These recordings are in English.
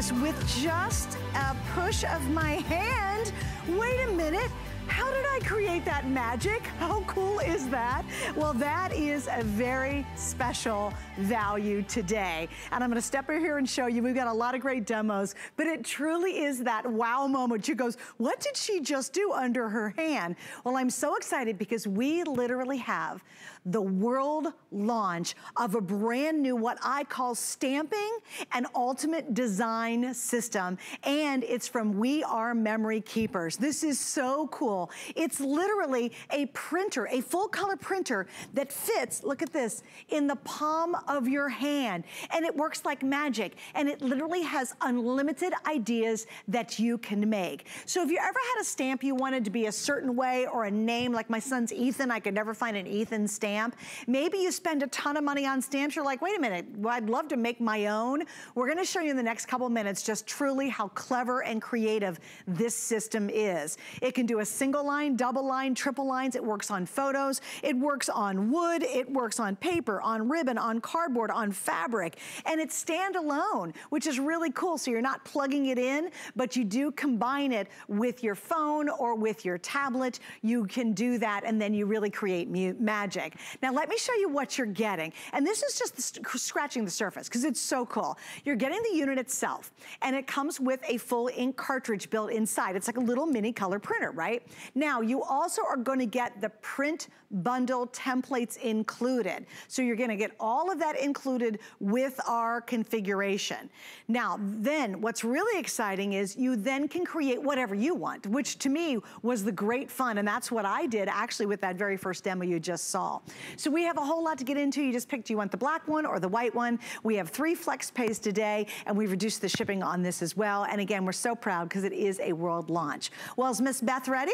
this with just a push of my hand. Wait a minute. How did I create that magic? How cool is that? Well, that is a very special value today. And I'm gonna step over here and show you, we've got a lot of great demos, but it truly is that wow moment. She goes, what did she just do under her hand? Well, I'm so excited because we literally have the world launch of a brand new, what I call stamping and ultimate design system. And it's from We R Memory Keepers. This is so cool. It's literally a printer, a full color printer that fits, look at this, in the palm of your hand. And it works like magic. And it literally has unlimited ideas that you can make. So if you ever had a stamp you wanted to be a certain way or a name, like my son's Ethan, I could never find an Ethan stamp stamp. Maybe you spend a ton of money on stamps. You're like, wait a minute, well, I'd love to make my own. We're gonna show you in the next couple minutes just truly how clever and creative this system is. It can do a single line, double line, triple lines. It works on photos. It works on wood. It works on paper, on ribbon, on cardboard, on fabric. And it's standalone, which is really cool. So you're not plugging it in, but you do combine it with your phone or with your tablet. You can do that and then you really create magic. Now let me show you what you're getting. And this is just the scratching the surface because it's so cool. You're getting the unit itself and it comes with a full ink cartridge built inside. It's like a little mini color printer, right? Now you also are gonna get the print bundle templates included. So you're gonna get all of that included with our configuration. Now then what's really exciting is you then can create whatever you want, which to me was the great fun and that's what I did actually with that very first demo you just saw. So we have a whole lot to get into. You just picked, you want the black one or the white one? We have three flex pays today, and we've reduced the shipping on this as well. And again, we're so proud because it is a world launch. Well, is Miss Beth ready?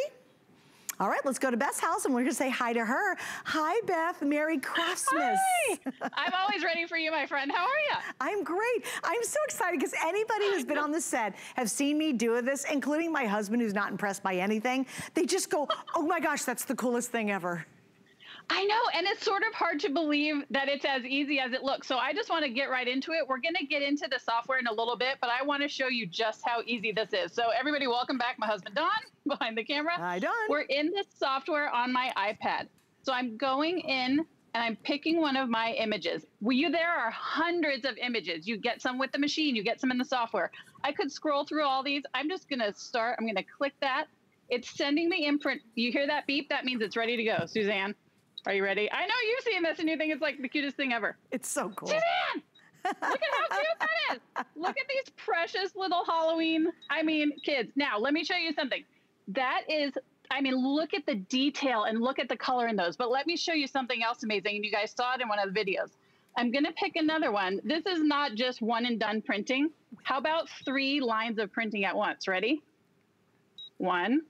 All right, let's go to Beth's house and we're gonna say hi to her. Hi, Beth. Merry Christmas. Hi. I'm always ready for you, my friend. How are you? I'm great. I'm so excited because anybody who's been on the set have seen me do this, including my husband who's not impressed by anything. They just go, oh my gosh, that's the coolest thing ever. I know, and it's sort of hard to believe that it's as easy as it looks. So I just want to get right into it. We're going to get into the software in a little bit, but I want to show you just how easy this is. So everybody, welcome back. My husband, Don, behind the camera. Hi, Don. We're in the software on my iPad. So I'm going in and I'm picking one of my images. Well, you, there are hundreds of images. You get some with the machine, you get some in the software. I could scroll through all these. I'm just going to start. I'm going to click that. It's sending the imprint. You hear that beep? That means it's ready to go, Suzanne. Are you ready? I know you've seen this and you think it's like the cutest thing ever. It's so cool. Suzanne! Look at how cute that is. Look at these precious little Halloween, I mean, kids. Now, let me show you something. That is, I mean, look at the detail and look at the color in those. But let me show you something else amazing. And you guys saw it in one of the videos. I'm going to pick another one. This is not just one and done printing. How about three lines of printing at once? Ready? One,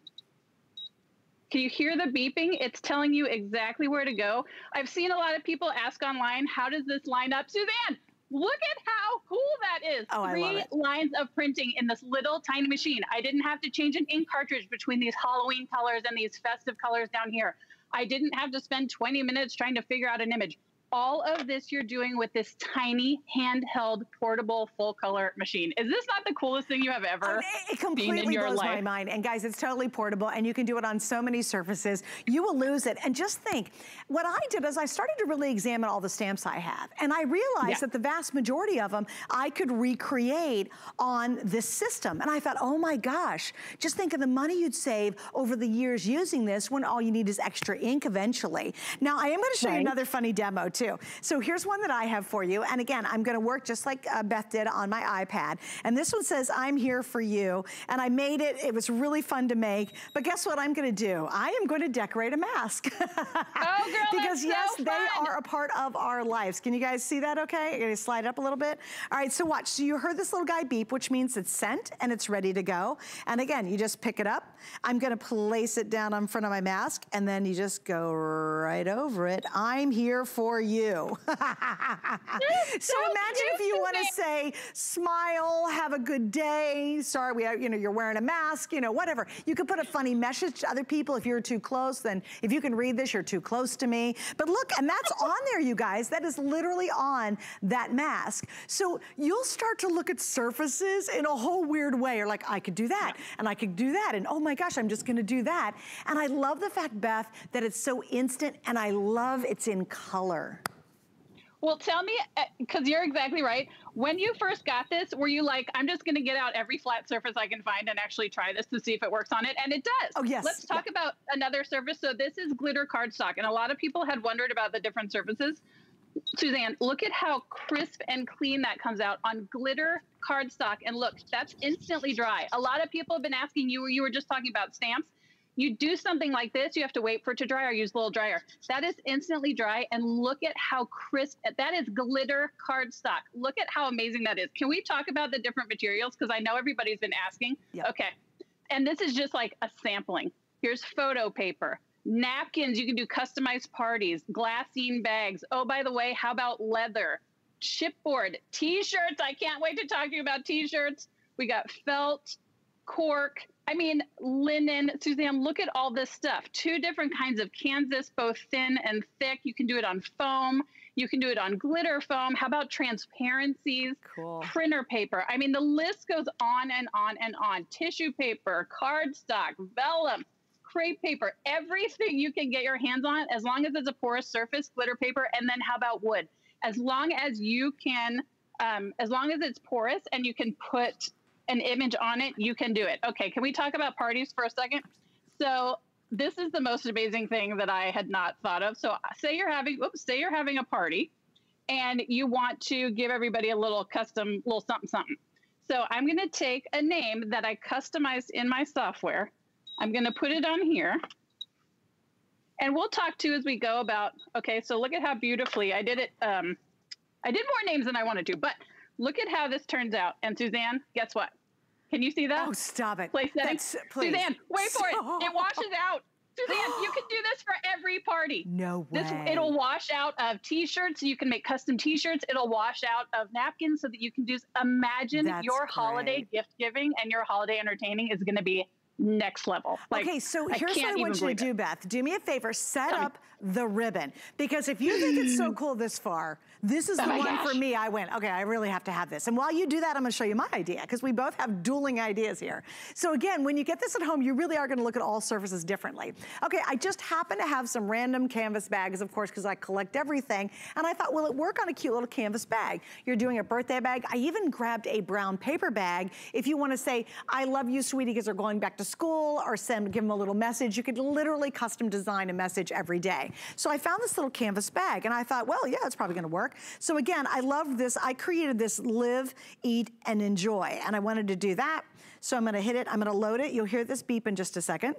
can you hear the beeping? It's telling you exactly where to go. I've seen a lot of people ask online, how does this line up? Suzanne, look at how cool that is. Oh, Three lines of printing in this little tiny machine. I didn't have to change an ink cartridge between these Halloween colors and these festive colors down here. I didn't have to spend 20 minutes trying to figure out an image all of this you're doing with this tiny handheld portable full color machine. Is this not the coolest thing you have ever it completely seen in your blows life? my mind. And guys, it's totally portable and you can do it on so many surfaces. You will lose it. And just think, what I did is I started to really examine all the stamps I have. And I realized yeah. that the vast majority of them I could recreate on this system. And I thought, oh my gosh, just think of the money you'd save over the years using this when all you need is extra ink eventually. Now, I am gonna show right. you another funny demo too. So here's one that I have for you. And again, I'm gonna work just like uh, Beth did on my iPad. And this one says, I'm here for you. And I made it, it was really fun to make. But guess what I'm gonna do? I am gonna decorate a mask. oh girl, Because yes, so they are a part of our lives. Can you guys see that okay? I'm gonna slide up a little bit. All right, so watch. So you heard this little guy beep, which means it's sent and it's ready to go. And again, you just pick it up. I'm gonna place it down in front of my mask and then you just go right over it. I'm here for you? so, so, imagine if you want to say, smile, have a good day. Sorry, we, are, you know, you're wearing a mask, you know, whatever. You could put a funny message to other people. If you're too close, then if you can read this, you're too close to me. But look, and that's on there, you guys. That is literally on that mask. So you'll start to look at surfaces in a whole weird way. Or like, I could do that, and I could do that, and oh my gosh, I'm just gonna do that. And I love the fact, Beth, that it's so instant, and I love it's in color. Well, tell me, because uh, you're exactly right. When you first got this, were you like, I'm just going to get out every flat surface I can find and actually try this to see if it works on it? And it does. Oh, yes. Let's talk yeah. about another surface. So this is glitter cardstock. And a lot of people had wondered about the different surfaces. Suzanne, look at how crisp and clean that comes out on glitter cardstock. And look, that's instantly dry. A lot of people have been asking you, or you were just talking about stamps. You do something like this, you have to wait for it to dry or use a little dryer. That is instantly dry. And look at how crisp, that is glitter cardstock. Look at how amazing that is. Can we talk about the different materials? Because I know everybody's been asking. Yep. Okay. And this is just like a sampling. Here's photo paper, napkins. You can do customized parties, glassine bags. Oh, by the way, how about leather? Chipboard, t-shirts. I can't wait to talk to you about t-shirts. We got felt, cork, I mean, linen, Suzanne, look at all this stuff. Two different kinds of canvas, both thin and thick. You can do it on foam. You can do it on glitter foam. How about transparencies? Cool. Printer paper. I mean, the list goes on and on and on. Tissue paper, cardstock, vellum, crepe paper, everything you can get your hands on, as long as it's a porous surface, glitter paper, and then how about wood? As long as you can, um, as long as it's porous and you can put an image on it, you can do it. Okay, can we talk about parties for a second? So this is the most amazing thing that I had not thought of. So say you're having, oops, say you're having a party and you want to give everybody a little custom little something something. So I'm going to take a name that I customized in my software. I'm going to put it on here. And we'll talk to as we go about, okay, so look at how beautifully I did it. Um, I did more names than I wanted to, but Look at how this turns out. And Suzanne, guess what? Can you see that? Oh, stop it. Place setting. Uh, Suzanne, wait for it. It washes out. Suzanne, you can do this for every party. No way. This it'll wash out of t-shirts. You can make custom t-shirts. It'll wash out of napkins so that you can do. Imagine That's your great. holiday gift giving and your holiday entertaining is going to be next level. Like, okay, so here's what I want you to do, Beth. Do me a favor, set Tell up me. the ribbon. Because if you think it's so cool this far, this is oh the one gosh. for me. I went, okay, I really have to have this. And while you do that, I'm gonna show you my idea because we both have dueling ideas here. So again, when you get this at home, you really are gonna look at all surfaces differently. Okay, I just happen to have some random canvas bags, of course, because I collect everything. And I thought, will it work on a cute little canvas bag? You're doing a birthday bag. I even grabbed a brown paper bag. If you wanna say, I love you, sweetie, because they're going back to school or send, give them a little message, you could literally custom design a message every day. So I found this little canvas bag and I thought, well, yeah, it's probably gonna work. So again, I love this. I created this live, eat, and enjoy. And I wanted to do that. So I'm gonna hit it, I'm gonna load it. You'll hear this beep in just a second.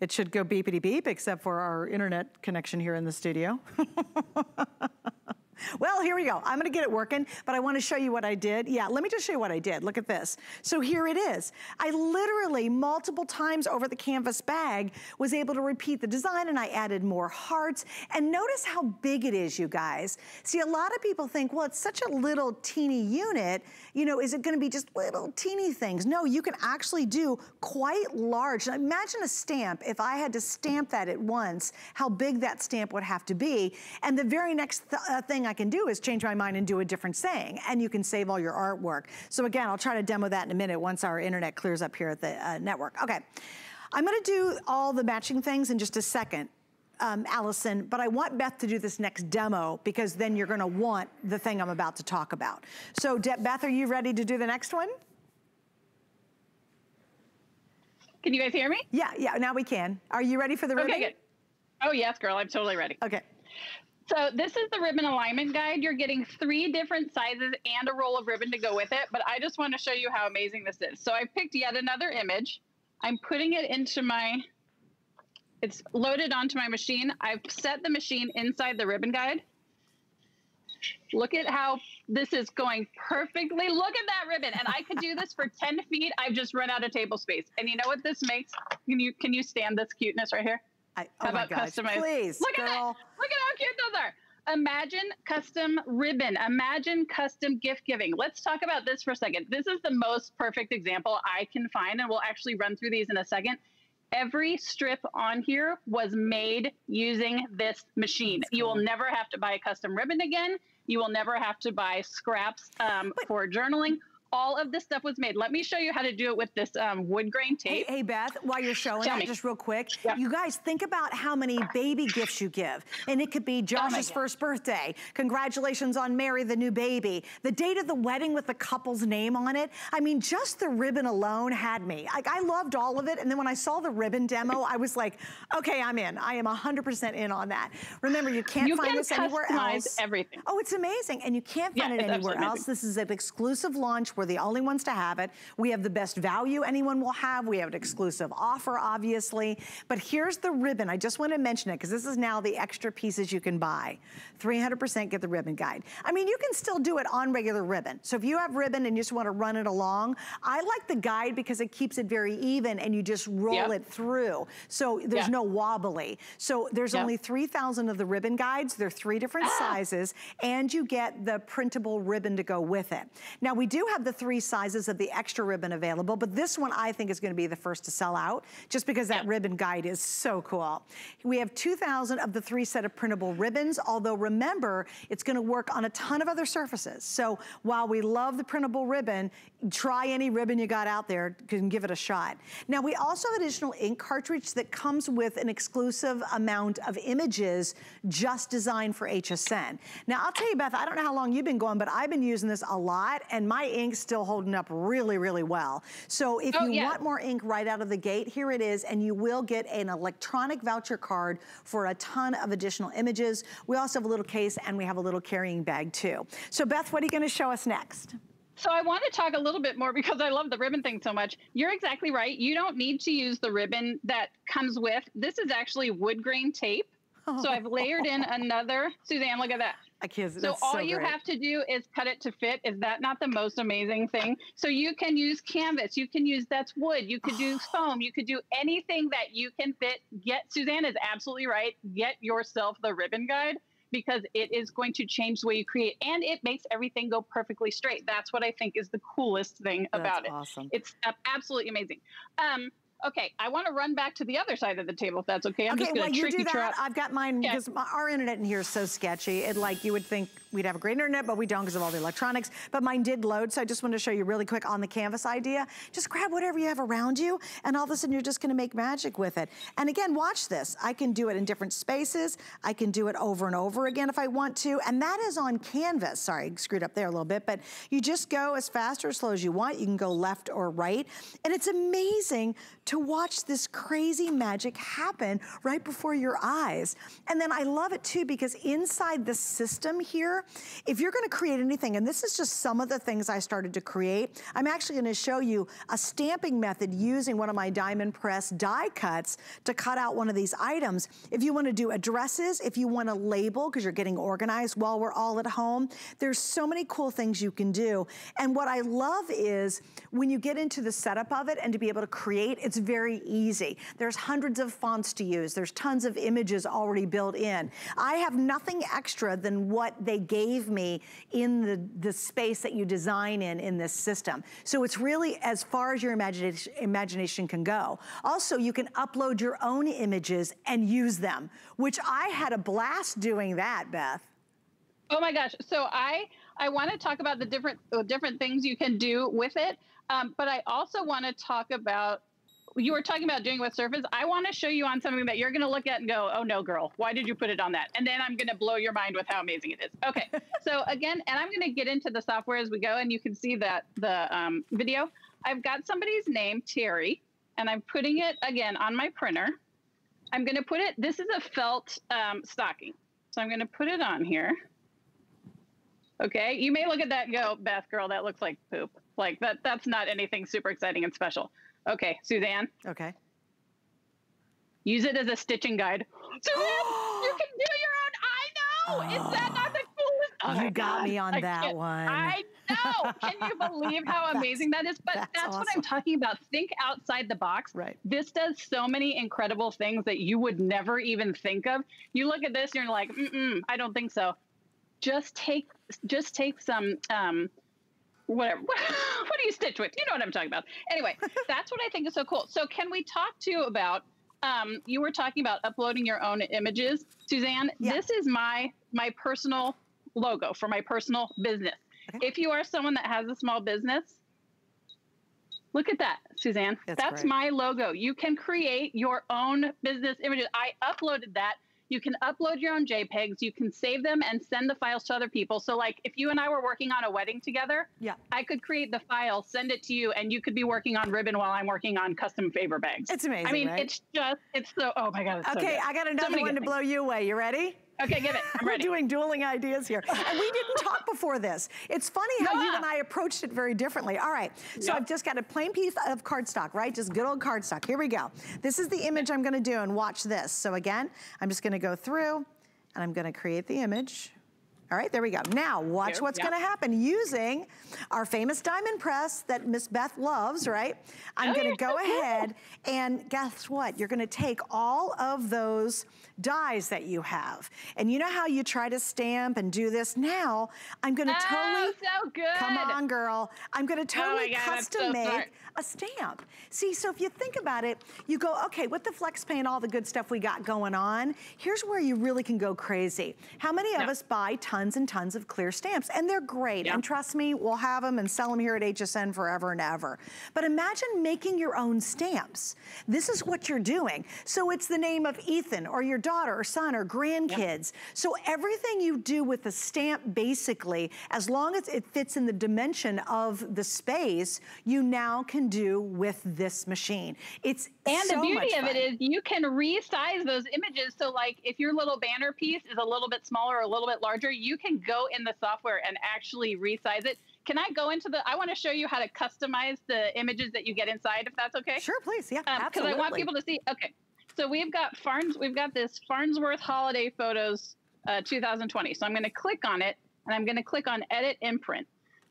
It should go beepity beep, except for our internet connection here in the studio. Well, here we go. I'm gonna get it working, but I wanna show you what I did. Yeah, let me just show you what I did. Look at this. So here it is. I literally, multiple times over the canvas bag, was able to repeat the design and I added more hearts. And notice how big it is, you guys. See, a lot of people think, well, it's such a little teeny unit, you know, is it gonna be just little teeny things? No, you can actually do quite large. Now, imagine a stamp, if I had to stamp that at once, how big that stamp would have to be. And the very next th uh, thing I can do is change my mind and do a different saying, and you can save all your artwork. So again, I'll try to demo that in a minute once our internet clears up here at the uh, network. Okay, I'm gonna do all the matching things in just a second. Um, Allison, but I want Beth to do this next demo because then you're gonna want the thing I'm about to talk about. So De Beth, are you ready to do the next one? Can you guys hear me? Yeah, yeah, now we can. Are you ready for the ribbon? Okay, good. Oh yes, girl, I'm totally ready. Okay. So this is the ribbon alignment guide. You're getting three different sizes and a roll of ribbon to go with it, but I just want to show you how amazing this is. So I picked yet another image. I'm putting it into my, it's loaded onto my machine. I've set the machine inside the ribbon guide. Look at how this is going perfectly. Look at that ribbon. And I could do this for 10 feet. I've just run out of table space. And you know what this makes? Can you, can you stand this cuteness right here? I, oh how about gosh, customized? please, Look girl. at that. Look at how cute those are. Imagine custom ribbon. Imagine custom gift giving. Let's talk about this for a second. This is the most perfect example I can find, and we'll actually run through these in a second. Every strip on here was made using this machine. That's You will never have to buy a custom ribbon again. You will never have to buy scraps um, for journaling. All of this stuff was made. Let me show you how to do it with this um, wood grain tape. hey, Beth, while you're showing Tell that, me. just real quick, Yeah. you guys think about how many baby gifts you give. And it could be Josh's God. first birthday. Congratulations on Mary, the new baby. The date of the wedding with the couple's name on it. I mean, just the ribbon alone had me. Like, I loved all of it. And then when I saw the ribbon demo, I was like, okay, I'm in. I am 100% in on that. Remember, you can't You find can this anywhere else. everything. Oh, it's amazing. And you can't Yeah, find it anywhere else. This is an exclusive launch. We're the only ones to have it. We have the best value anyone will have. We have an exclusive offer, obviously. But here's the ribbon. I just want to mention it because this is now the extra pieces you can buy. 300% get the ribbon guide. I mean, you can still do it on regular ribbon. So if you have ribbon and you just want to run it along, I like the guide because it keeps it very even and you just roll Yeah. it through. So there's Yeah. no wobbly. So there's Yeah. only 3,000 of the ribbon guides. They're three different Ah. sizes, and you get the printable ribbon to go with it. Now, we do have the three sizes of the extra ribbon available, but this one I think is gonna be the first to sell out, just because that ribbon guide is so cool. We have 2,000 of the three set of printable ribbons, although remember, it's gonna work on a ton of other surfaces. So while we love the printable ribbon, try any ribbon you got out there, can give it a shot. Now, we also have additional ink cartridge that comes with an exclusive amount of images just designed for HSN. Now, I'll tell you, Beth, I don't know how long you've been going, but I've been using this a lot, and my ink's still holding up really, really well. So if Oh, you yeah. want more ink right out of the gate, here it is, and you will get an electronic voucher card for a ton of additional images. We also have a little case, and we have a little carrying bag, too. So, Beth, what are you gonna show us next? So I want to talk a little bit more because I love the ribbon thing so much. You're exactly right. You don't need to use the ribbon that comes with. This is actually wood grain tape. So I've layered in another, Suzanne, look at that. I can't, So all so you have to do is cut it to fit. Is that not the most amazing thing? So you can use canvas, you can use that's wood, you could do foam, you could do anything that you can fit. Get Suzanne is absolutely right. Get yourself the ribbon guide because it is going to change the way you create and it makes everything go perfectly straight. That's what I think is the coolest thing about That's it. awesome. It's uh, absolutely amazing. Um, okay, I want to run back to the other side of the table if that's okay. I'm okay, just going to you tricky do that. trap. I've got mine because my, our internet in here is so sketchy. It like you would think we'd have a great internet, but we don't because of all the electronics. But mine did load, so I just wanted to show you really quick on the canvas idea. Just grab whatever you have around you, and all of a sudden you're just going to make magic with it. And again, watch this. I can do it in different spaces. I can do it over and over again if I want to, and that is on canvas. Sorry, screwed up there a little bit, but you just go as fast or as slow as you want. You can go left or right, and it's amazing to watch this crazy magic happen right before your eyes. And then I love it too because inside the system here, if you're gonna create anything, and this is just some of the things I started to create, I'm actually gonna show you a stamping method using one of my diamond press die cuts to cut out one of these items. If you wanna do addresses, if you wanna label, because you're getting organized while we're all at home, there's so many cool things you can do. And what I love is when you get into the setup of it and to be able to create, it's very easy. There's hundreds of fonts to use. There's tons of images already built in. I have nothing extra than what they gave me in the, the space that you design in in this system. So it's really as far as your imagination, imagination can go. Also, you can upload your own images and use them, which I had a blast doing that, Beth. Oh my gosh! So I I want to talk about the different different things you can do with it, um, but I also want to talk about. You were talking about doing with Surface. I want to show you on something that you're going to look at and go, "Oh no, girl, why did you put it on that?" And then I'm going to blow your mind with how amazing it is. Okay, so again, and I'm going to get into the software as we go, and you can see that the um, video. I've got somebody's name, Terry, and I'm putting it again on my printer. I'm going to put it. This is a felt um, stocking, so I'm going to put it on here. Okay, you may look at that and go, Beth, girl, that looks like poop. Like that, that's not anything super exciting and special. Okay, Suzanne, Okay. use it as a stitching guide. Suzanne, you can do your own. I know. Is that not the coolest? Oh You got God, me on I that one. I know. can you believe how amazing that is? But that's, that's awesome. what I'm talking about. Think outside the box. Right. This does so many incredible things that you would never even think of. You look at this and you're like, mm I don't think so. Just take, just take some, um, whatever. what do you stitch with? You know what I'm talking about. Anyway, that's what I think is so cool. So can we talk to you about? Um, you were talking about uploading your own images, Suzanne. Yeah. This is my my personal logo for my personal business. Okay. If you are someone that has a small business, look at that, Suzanne. That's, That's my logo. You can create your own business images. I uploaded that you can upload your own JPEGs. You can save them and send the files to other people. So, like, if you and I were working on a wedding together, yeah, I could create the file, send it to you, and you could be working on ribbon while I'm working on custom favor bags. It's amazing. I mean, right? it's just, it's so. Oh my god. okay, so I got another so one to blow you away. You ready? Okay, give it. I'm ready. We're doing dueling ideas here. And we didn't talk before this. It's funny how you and I approached it very differently. All right, so yep. I've just got a plain piece of cardstock, right? Just good old cardstock. Here we go. This is the image I'm gonna do and watch this. So again, I'm just gonna go through and I'm gonna create the image. All right, there we go. Now, watch what's yep. gonna happen using our famous diamond press that Miss Beth loves, right? I'm oh, gonna go ahead and guess what? You're gonna take all of those dies that you have. And you know how you try to stamp and do this? Now, I'm gonna oh, totally- so good. Come on, girl. I'm gonna oh totally oh God, custom so make smart. A stamp. See, so if you think about it, you go, okay, with the flex pay and all the good stuff we got going on, here's where you really can go crazy. How many of us buy tons and tons of clear stamps? And they're great. And trust me, we'll have them and sell them here at HSN forever and ever. But imagine making your own stamps. This is what you're doing. So it's the name of Ethan or your daughter or son or grandkids. Yep. So everything you do with the stamp, basically, as long as it fits in the dimension of the space, you now can do with this machine. It's And so the beauty of it is you can resize those images. So like if your little banner piece is a little bit smaller or a little bit larger, you can go in the software and actually resize it. Can I go into the, I want to show you how to customize the images that you get inside, if that's okay? Sure, please, yeah, um, Because I want people to see, okay. So we've got Farns, we've got this Farnsworth Holiday Photos uh, 2020. So I'm going to click on it and I'm going to click on Edit Imprint.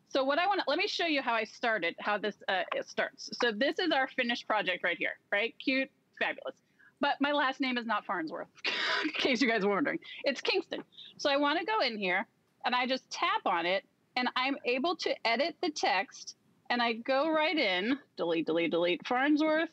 So what I want to, let me show you how I started, how this uh, starts. So this is our finished project right here, right? Cute, fabulous. But my last name is not Farnsworth, in case you guys were wondering. It's Kingston. So I want to go in here and I just tap on it and I'm able to edit the text and I go right in, delete, delete, delete, Farnsworth,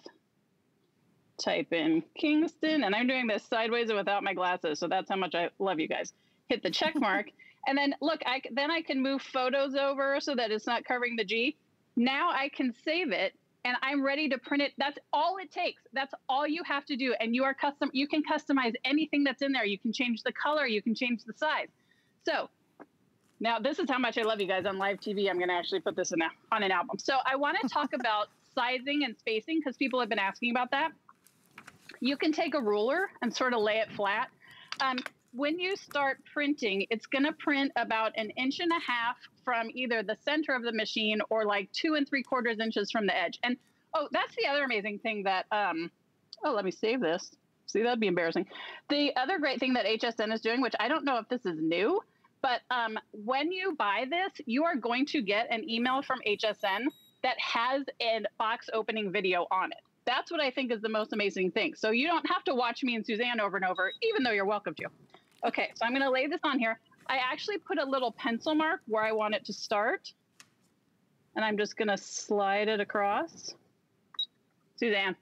type in Kingston, and I'm doing this sideways and without my glasses, so that's how much I love you guys. Hit the check mark, and then look, I then I can move photos over so that it's not covering the G. Now I can save it, and I'm ready to print it. That's all it takes. That's all you have to do, and you are custom. You can customize anything that's in there. You can change the color. You can change the size. So now this is how much I love you guys on live TV. I'm going to actually put this in a, on an album. So I want to talk about sizing and spacing because people have been asking about that. You can take a ruler and sort of lay it flat. Um, when you start printing, it's going to print about an inch and a half from either the center of the machine or like two and three quarters inches from the edge. And oh, that's the other amazing thing that, um, oh, let me save this. See, that'd be embarrassing. The other great thing that HSN is doing, which I don't know if this is new, but um, when you buy this, you are going to get an email from HSN that has a box opening video on it. That's what I think is the most amazing thing. So you don't have to watch me and Suzanne over and over, even though you're welcome to. Okay, so I'm going to lay this on here. I actually put a little pencil mark where I want it to start. And I'm just going to slide it across. Suzanne.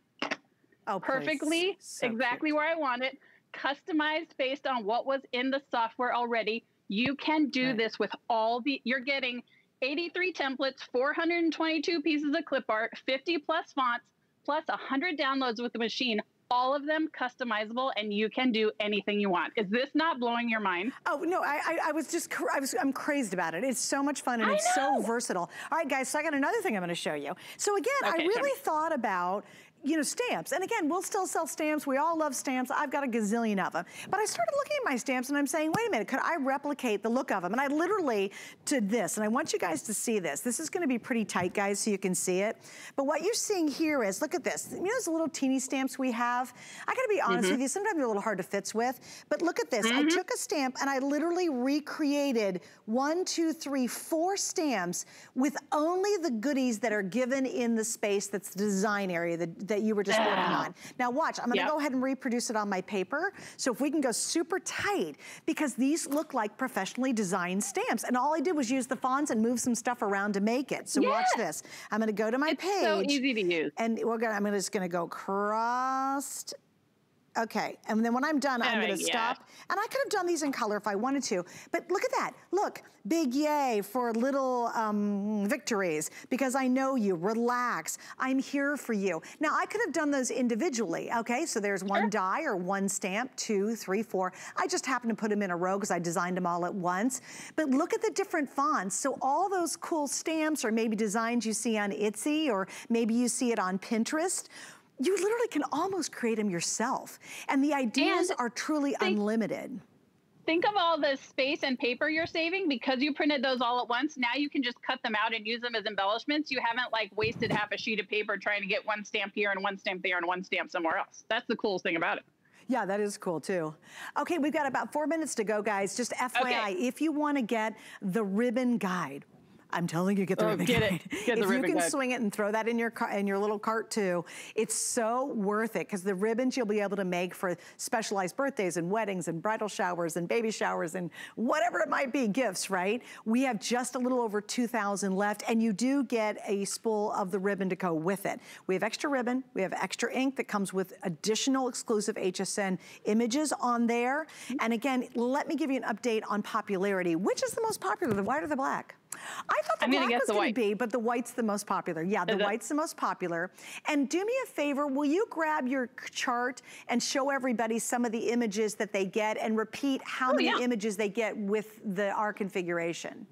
Oh, perfectly, so exactly cute. where I want it, customized based on what was in the software already. You can do right. this with all the, you're getting 83 templates, 422 pieces of clip art, 50 plus fonts, plus 100 downloads with the machine all of them customizable and you can do anything you want. Is this not blowing your mind? Oh, no, I, I, I was just, I was, I'm crazed about it. It's so much fun and I it's know. so versatile. All right, guys, so I got another thing I'm gonna show you. So again, okay, I really thought about you know, stamps. And again, we'll still sell stamps. We all love stamps. I've got a gazillion of them. But I started looking at my stamps and I'm saying, wait a minute, could I replicate the look of them? And I literally did this, and I want you guys to see this. This is gonna be pretty tight, guys, so you can see it. But what you're seeing here is, look at this. You know those little teeny stamps we have? I gotta be honest mm -hmm. with you, sometimes they're a little hard to fits with. But look at this. Mm -hmm. I mm-hmm. took a stamp and I literally recreated one, two, three, four stamps with only the goodies that are given in the space that's the design area that, that you were just working on. Now watch, I'm gonna yep. go ahead and reproduce it on my paper. So if we can go super tight, because these look like professionally designed stamps. And all I did was use the fonts and move some stuff around to make it. So watch this. I'm gonna go to my it's page. so easy to use. And we're gonna, I'm just gonna go crossed Okay, and then when I'm done, I'm gonna yeah. stop. And I could have done these in color if I wanted to, but look at that. Look, big yay for little um, victories because I know you, relax, I'm here for you. Now I could have done those individually, okay? So there's one sure. die or one stamp, two, three, four. I just happened to put them in a row because I designed them all at once. But look at the different fonts. So all those cool stamps or maybe designs you see on Etsy or maybe you see it on Pinterest, you literally can almost create them yourself. And the ideas and are truly think, unlimited. Think of all the space and paper you're saving because you printed those all at once. Now you can just cut them out and use them as embellishments. You haven't like wasted half a sheet of paper trying to get one stamp here and one stamp there and one stamp somewhere else. That's the coolest thing about it. Yeah, that is cool too. Okay, we've got about four minutes to go, guys. Just FYI, okay. if you want to get the ribbon guide, I'm telling you, get the oh, ribbon get guide. It. Get if you can guide. swing it and throw that in your car, in your little cart too, it's so worth it because the ribbons you'll be able to make for specialized birthdays and weddings and bridal showers and baby showers and whatever it might be, gifts, right? We have just a little over 2,000 left and you do get a spool of the ribbon to go with it. We have extra ribbon, we have extra ink that comes with additional exclusive HSN images on there. And again, let me give you an update on popularity. Which is the most popular, the white or the black? I thought the I'm black was going to be, but the white's the most popular. Yeah, the white's the most popular. And do me a favor, will you grab your chart and show everybody some of the images that they get and repeat how oh, many yeah. images they get with the R configuration?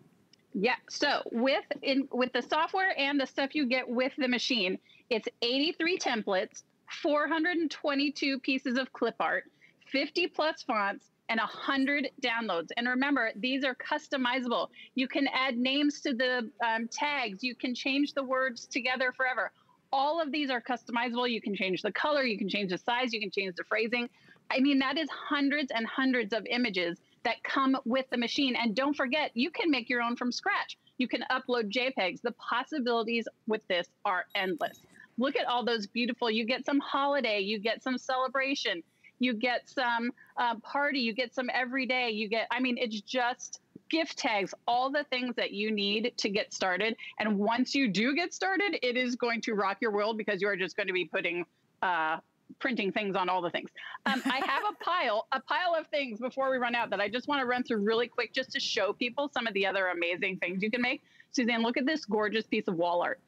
Yeah, so with in with the software and the stuff you get with the machine, it's 83 templates, 422 pieces of clip art, 50 plus fonts, and 100 downloads. And remember, these are customizable. You can add names to the um, tags. You can change the words together forever. All of these are customizable. You can change the color, you can change the size, you can change the phrasing. I mean, that is hundreds and hundreds of images that come with the machine. And don't forget, you can make your own from scratch. You can upload JPEGs. The possibilities with this are endless. Look at all those beautiful, you get some holiday, you get some celebration, you get some uh, party, you get some everyday, you get, I mean, it's just gift tags, all the things that you need to get started. And once you do get started, it is going to rock your world because you are just going to be putting, uh, printing things on all the things. Um, I have a pile, a pile of things before we run out that I just want to run through really quick just to show people some of the other amazing things you can make. Suzanne, look at this gorgeous piece of wall art.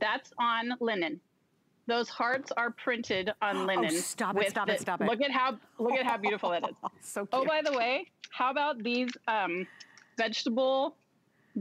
That's on linen. Those hearts are printed on oh, linen. Oh, stop it! Stop the, it! Stop it! Look at how look at how beautiful that is. so cute. Oh, by the way, how about these um, vegetable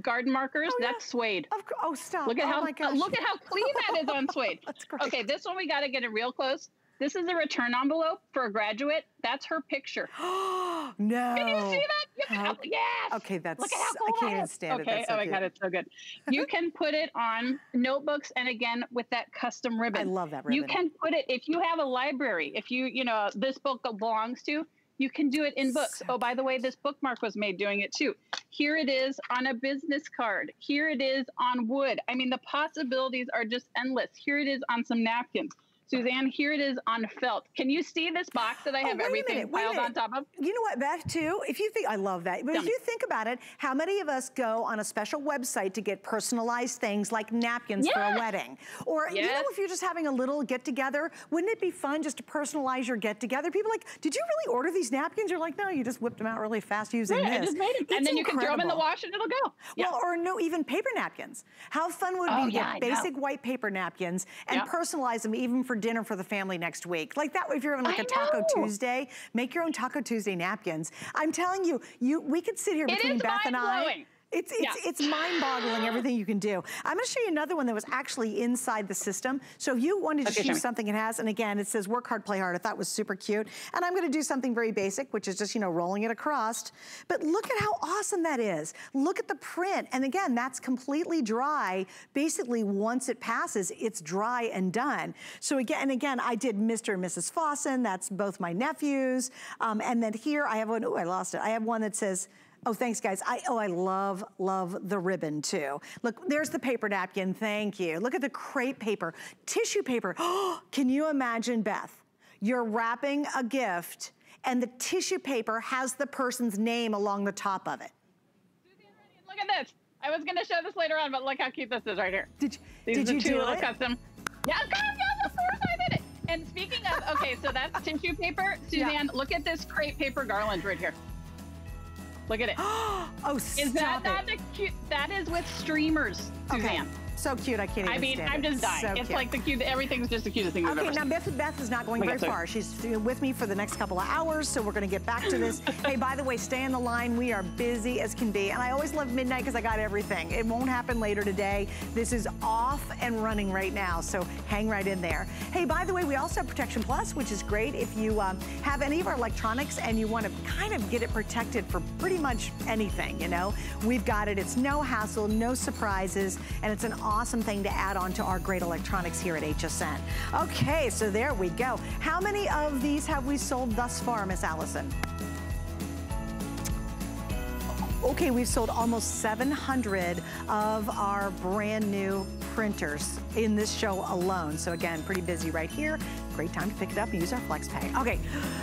garden markers? Oh, That's yeah. suede. Of, oh, stop! Look at oh how uh, look at how clean that is on suede. Okay, this one we got to get it real close. This is a return envelope for a graduate. That's her picture. no. Can you see that? You can, yes. Okay, that's. Look at how cool I can't even stand okay. it. So oh my cute. god, it's so good. you can put it on notebooks, and again with that custom ribbon. I love that ribbon. You can put it if you have a library. If you you know this book belongs to. You can do it in books. So oh, by the way, this bookmark was made doing it too. Here it is on a business card. Here it is on wood. I mean, the possibilities are just endless. Here it is on some napkins. Suzanne, here it is on felt. Can you see this box that I oh, have oh, everything minute, piled on top of? You know what, Beth, too? If you think, I love that. But if you think about it, how many of us go on a special website to get personalized things like napkins yes. for a wedding? Or, yes. you know, if you're just having a little get together, wouldn't it be fun just to personalize your get together? People like, did you really order these napkins? You're like, no, you just whipped them out really fast using right, this. I just made them. and then you can throw them in the wash and it'll go. Yeah. Well, or no, even paper napkins. How fun would it oh, be to yeah, get basic white paper napkins and yep. personalize them even for dinner for the family next week. Like that, if you're having like I a Taco. Tuesday, make your own Taco Tuesday napkins. I'm telling you, you we could sit here between Beth and I. It's, it's, yeah. it's mind-boggling everything you can do. I'm gonna show you another one that was actually inside the system. So if you wanted to okay, choose something it has, and again, it says work hard, play hard. I thought was super cute. And I'm gonna do something very basic, which is just, you know, rolling it across. But look at how awesome that is. Look at the print. And again, that's completely dry. Basically, once it passes, it's dry and done. So again, and again, I did Mr. and Mrs. Fawson. That's both my nephews. Um, and then here I have one, oh, I lost it. I have one that says, Oh, thanks guys. I, oh, I love, love the ribbon too. Look, there's the paper napkin, thank you. Look at the crepe paper, tissue paper. Oh, can you imagine, Beth? You're wrapping a gift and the tissue paper has the person's name along the top of it. Look at this. I was gonna show this later on, but look how cute this is right here. Did, These did are you two do little it? custom. Yeah, yes, of course I did it. And speaking of, okay, so that's tissue paper. Suzanne, yeah. look at this crepe paper garland right here. Look at it. oh, stop Is that it. not the cute? That is with streamers, Suzanne. Okay. So cute, I can't even I mean, I'm just dying. So it's cute. like the cute, everything's just the cutest thing Okay, now Beth, Beth is not going very far. She's with me for the next couple of hours, so we're gonna get back to this. hey, by the way, stay in the line. We are busy as can be. And I always love midnight because I got everything. It won't happen later today. This is off and running right now, so hang right in there. Hey, by the way, we also have Protection Plus, which is great if you um, have any of our electronics and you want to kind of get it protected for pretty much anything, you know? We've got it. It's no hassle, no surprises, and it's an awesome thing to add add on to our great electronics here at HSN. Okay, so there we go. How many of these have we sold thus far, Miss Allison? Okay, we've sold almost 700 of our brand new printers in this show alone. So again, pretty busy right here. Great time to pick it up and use our FlexPay. Okay,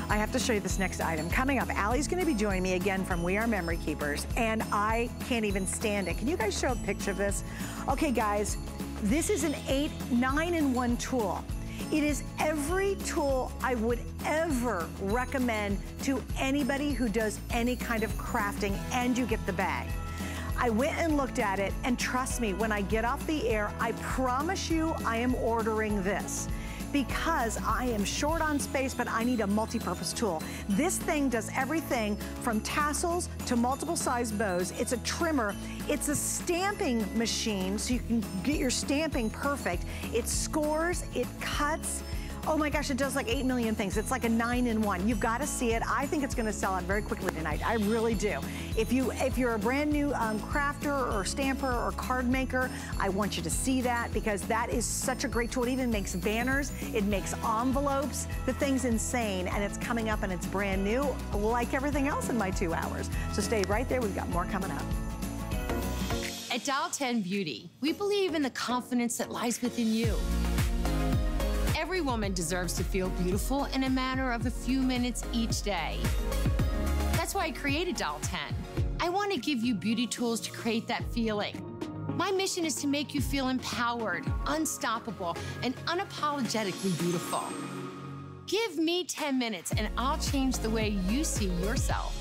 I have to show you this next item. Coming up, Aly's gonna be joining me again from We R Memory Keepers, and I can't even stand it. Can you guys show a picture of this? Okay, guys, this is an eight, nine in one tool. It is every tool I would ever recommend to anybody who does any kind of crafting and you get the bag. I went and looked at it and trust me, when I get off the air, I promise you I am ordering this because I am short on space, but I need a multi-purpose tool. This thing does everything from tassels to multiple size bows. It's a trimmer. It's a stamping machine, so you can get your stamping perfect. It scores, it cuts, Oh my gosh, it does like 8 million things. It's like a nine in one. You've got to see it. I think it's going to sell out very quickly tonight. I really do. If, you, if you're a brand new um, crafter or stamper or card maker, I want you to see that because that is such a great tool. It even makes banners. It makes envelopes. The thing's insane and it's coming up and it's brand new like everything else in my two hours. So stay right there. We've got more coming up. At Doll 10 Beauty, we believe in the confidence that lies within you. Every woman deserves to feel beautiful in a matter of a few minutes each day. That's why I created Doll 10. I want to give you beauty tools to create that feeling. My mission is to make you feel empowered, unstoppable, and unapologetically beautiful. Give me 10 minutes and I'll change the way you see yourself.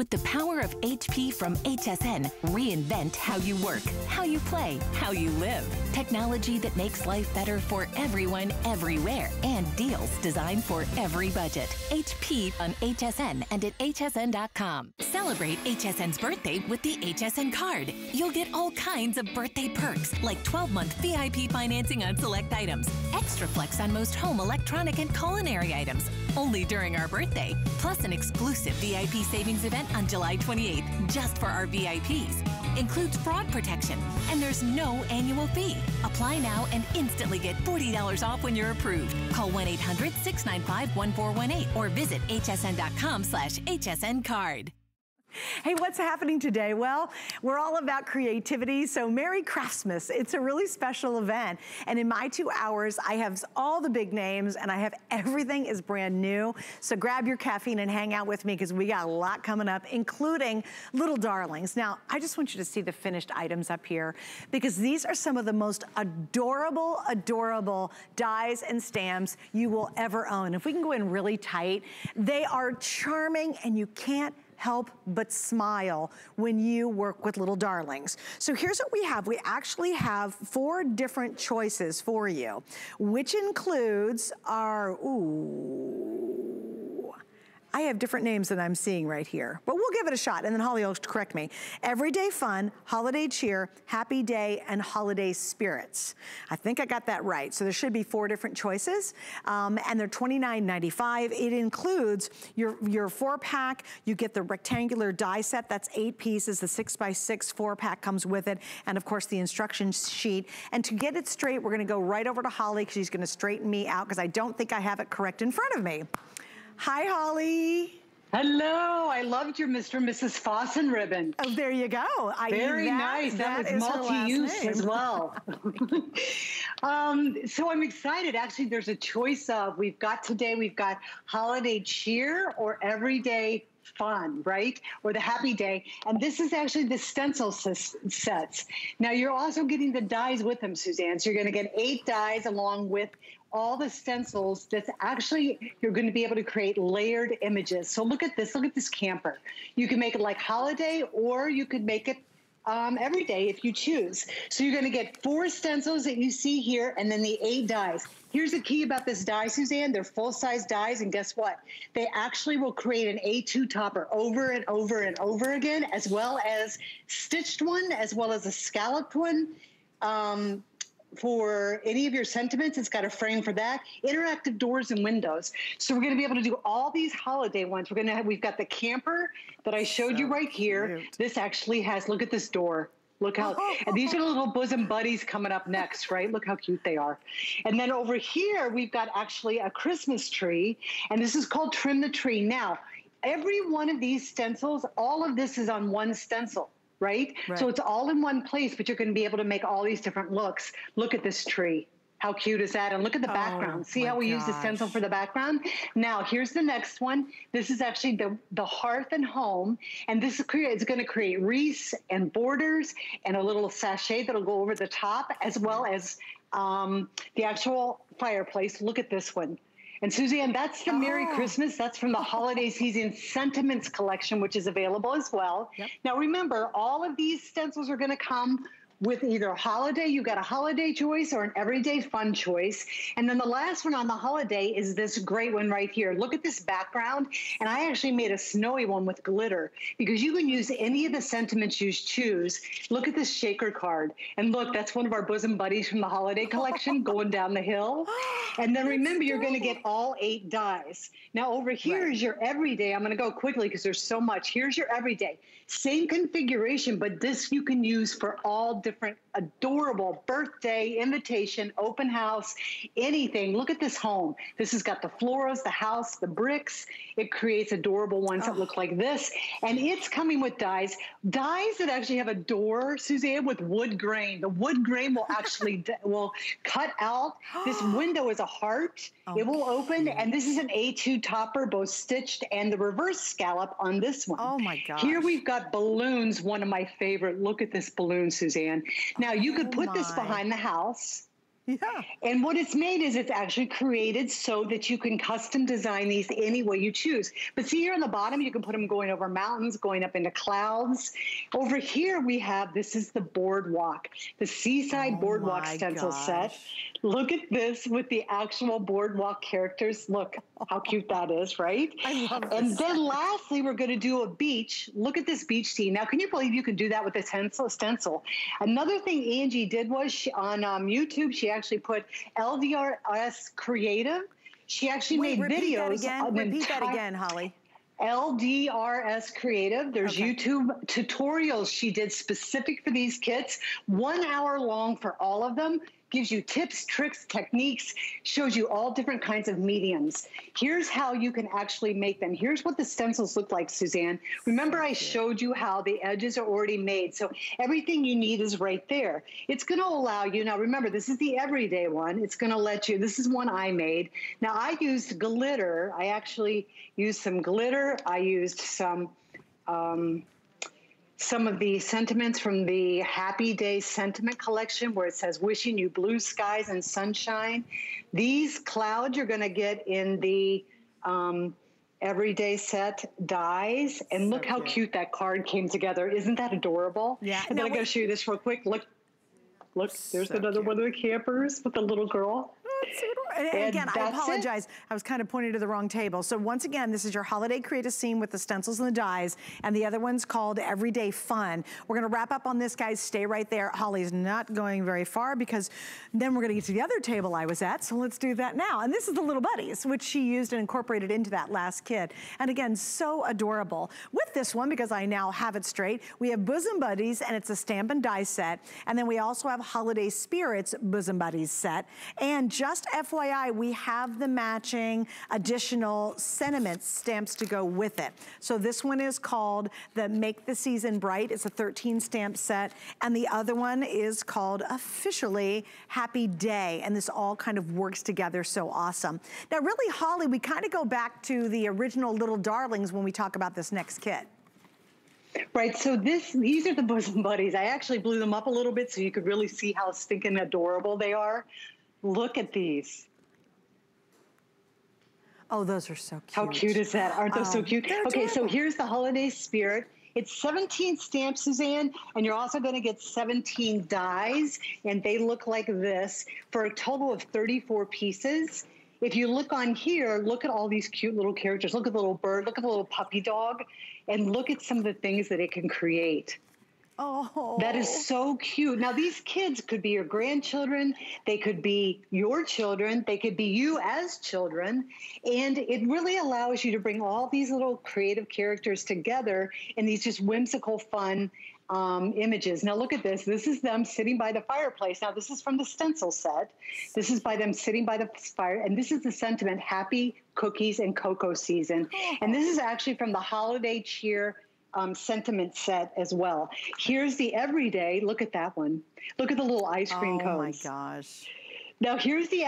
With the power of HP from HSN, reinvent how you work, how you play, how you live. Technology that makes life better for everyone, everywhere, and deals designed for every budget. HP on HSN and at hsn.com. Celebrate HSN's birthday with the HSN card. You'll get all kinds of birthday perks, like 12 month VIP financing on select items, extra flex on most home electronic and culinary items, only during our birthday, plus an exclusive VIP savings event on July 28th just for our VIPs. Includes fraud protection, and there's no annual fee. Apply now and instantly get $40 off when you're approved. Call 1-800-695-1418 or visit hsn.com slash hsncard. Hey, what's happening today? Well, we're all about creativity, so Merry Craftmas. It's a really special event. And in my two hours, I have all the big names and I have everything is brand new. So grab your caffeine and hang out with me because we got a lot coming up, including little darlings. Now, I just want you to see the finished items up here because these are some of the most adorable, adorable dies and stamps you will ever own. If we can go in really tight, they are charming and you can't help but smile when you work with little darlings. So here's what we have. We actually have four different choices for you, which includes our, ooh, I have different names that I'm seeing right here, but we'll give it a shot. And then Holly will correct me. Everyday fun, holiday cheer, happy day, and holiday spirits. I think I got that right. So there should be four different choices. Um, and they're $29.95. It includes your, your four pack. You get the rectangular die set. That's eight pieces. The six by six four pack comes with it. And of course the instruction sheet. And to get it straight, we're gonna go right over to Holly because she's gonna straighten me out because I don't think I have it correct in front of me. Hi, Holly. Hello, I loved your Mr. and Mrs. Fossen ribbon. Oh, there you go. I, Very that, nice. That, that was multi-use as well. um, so I'm excited. Actually, there's a choice of, we've got today, we've got holiday cheer or everyday fun, right? Or the happy day. And this is actually the stencil sets. Now you're also getting the dies with them, Suzanne. So you're going to get eight dies along with all the stencils that's actually you're going to be able to create layered images. So look at this. Look at this camper. You can make it like holiday or you could make it um, every day if you choose. So you're going to get four stencils that you see here and then the eight dies. Here's the key about this die, Suzanne. They're full-size dies, and guess what? They actually will create an A2 topper over and over and over again, as well as stitched one, as well as a scalloped one. Um, for any of your sentiments. It's got a frame for that. Interactive doors and windows. So we're going to be able to do all these holiday ones. We're going to have, we've got the camper that I showed so you right here. Cute. This actually has, look at this door. Look how, and these are the little bosom buddies coming up next, right? Look how cute they are. And then over here, we've got actually a Christmas tree, and this is called Trim the Tree. Now, every one of these stencils, all of this is on one stencil right? right? So it's all in one place, but you're going to be able to make all these different looks. Look at this tree. How cute is that? And look at the oh, background. See how we gosh. use the stencil for the background? Now, here's the next one. This is actually the, the hearth and home. And this is, is going to create wreaths and borders and a little sachet that'll go over the top, as well as um, the actual fireplace. Look at this one. And Suzanne, that's the oh. Merry Christmas. That's from the Holiday Season Sentiments Collection, which is available as well. Yep. Now, remember, all of these stencils are going to come with either a holiday, you got a holiday choice or an everyday fun choice. And then the last one on the holiday is this great one right here. Look at this background. And I actually made a snowy one with glitter because you can use any of the sentiments you choose. Look at this shaker card. And look, that's one of our bosom buddies from the holiday collection going down the hill. And then remember, you're going to get all eight dies. Now over here right. is your everyday. I'm going to go quickly because there's so much. Here's your everyday. Same configuration, but this you can use for all different adorable birthday, invitation, open house, anything. Look at this home. This has got the florals, the house, the bricks. It creates adorable ones oh. that look oh. like this. And it's coming with dies, dies that actually have a door, Suzanne, with wood grain. The wood grain will actually will cut out. This window is a heart. Oh, it will oh, open, and this is an A2 topper, both stitched and the reverse scallop on this one. Oh my God. Here we've got balloons, one of my favorite. Look at this balloon, Suzanne. Now you could oh put my. this behind the house. Yeah. And what it's made is it's actually created so that you can custom design these any way you choose. But see here on the bottom, you can put them going over mountains, going up into clouds. Over here, we have this is the boardwalk, the seaside oh boardwalk stencil gosh. set. Look at this with the actual boardwalk characters. Look how cute that is, right? I love this. And then lastly, we're going to do a beach. Look at this beach scene. Now, can you believe you can do that with a stencil? stencil? Another thing Angie did was she, on um, YouTube, she actually put LDRS Creative. She actually Wait, made repeat videos. That again. Repeat that again, Holly. LDRS Creative. There's okay. YouTube tutorials she did specific for these kits, one hour long for all of them gives you tips, tricks, techniques, shows you all different kinds of mediums. Here's how you can actually make them. Here's what the stencils look like, Suzanne. Remember I showed you how the edges are already made. So everything you need is right there. It's going to allow you, now remember, this is the everyday one. It's going to let you, this is one I made. Now I used glitter. I actually used some glitter. I used some, um, some of the sentiments from the Happy Day Sentiment Collection, where it says wishing you blue skies and sunshine. These clouds you're going to get in the um, everyday set dies. And so look how cute. cute that card came together. Isn't that adorable? Yeah. And I'm going to show you this real quick. Look, look, there's so another cute. one of the campers with the little girl. And, and again, I apologize. It. I was kind of pointing to the wrong table. So once again, this is your holiday create a scene with the stencils and the dies, and the other one's called Everyday Fun. We're gonna wrap up on this, guys. Stay right there. Holly's not going very far because then we're gonna get to the other table I was at, so let's do that now. And this is the Little Buddies, which she used and incorporated into that last kit. And again, so adorable. With this one, because I now have it straight, we have Bosom Buddies, and it's a stamp and die set. And then we also have Holiday Spirits Bosom Buddies set. And just FYI, we have the matching additional sentiment stamps to go with it. So this one is called the Make the Season Bright. It's a 13 stamp set. And the other one is called officially Happy Day. And this all kind of works together so awesome. Now really, Holly, we kind of go back to the original Little Darlings when we talk about this next kit. Right, so this these are the bosom buddies. I actually blew them up a little bit so you could really see how stinking adorable they are. Look at these. Oh, those are so cute. How cute is that? Aren't those oh, so um, cute? Okay, so here's the holiday spirit. It's 17 stamps, Suzanne, and you're also going to get 17 dies, and they look like this for a total of 34 pieces. If you look on here, look at all these cute little characters. Look at the little bird, look at the little puppy dog, and look at some of the things that it can create. Oh. That is so cute. Now, these kids could be your grandchildren, they could be your children, they could be you as children. And it really allows you to bring all these little creative characters together in these just whimsical, fun um, images. Now, look at this. This is them sitting by the fireplace. Now, this is from the stencil set. This is by them sitting by the fire. And this is the sentiment happy cookies and cocoa season. And this is actually from the holiday cheer um, sentiment set as well. Here's the everyday. Look at that one. Look at the little ice cream oh cones. Oh my gosh. Now here's the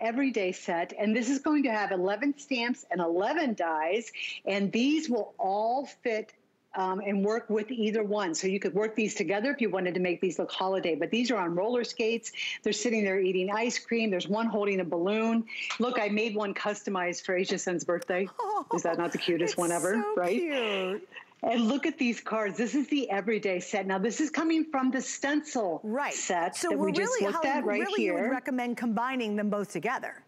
everyday set, and this is going to have 11 stamps and 11 dies, and these will all fit um, and work with either one. So you could work these together if you wanted to make these look holiday. But these are on roller skates. They're sitting there eating ice cream. There's one holding a balloon. Look, I made one customized for HSN's birthday. Oh, is that not the cutest one ever? So right? Cute. And look at these cards. This is the everyday set. Now, this is coming from the stencil right. set so that we really, just looked at right really here. you would recommend combining them both together.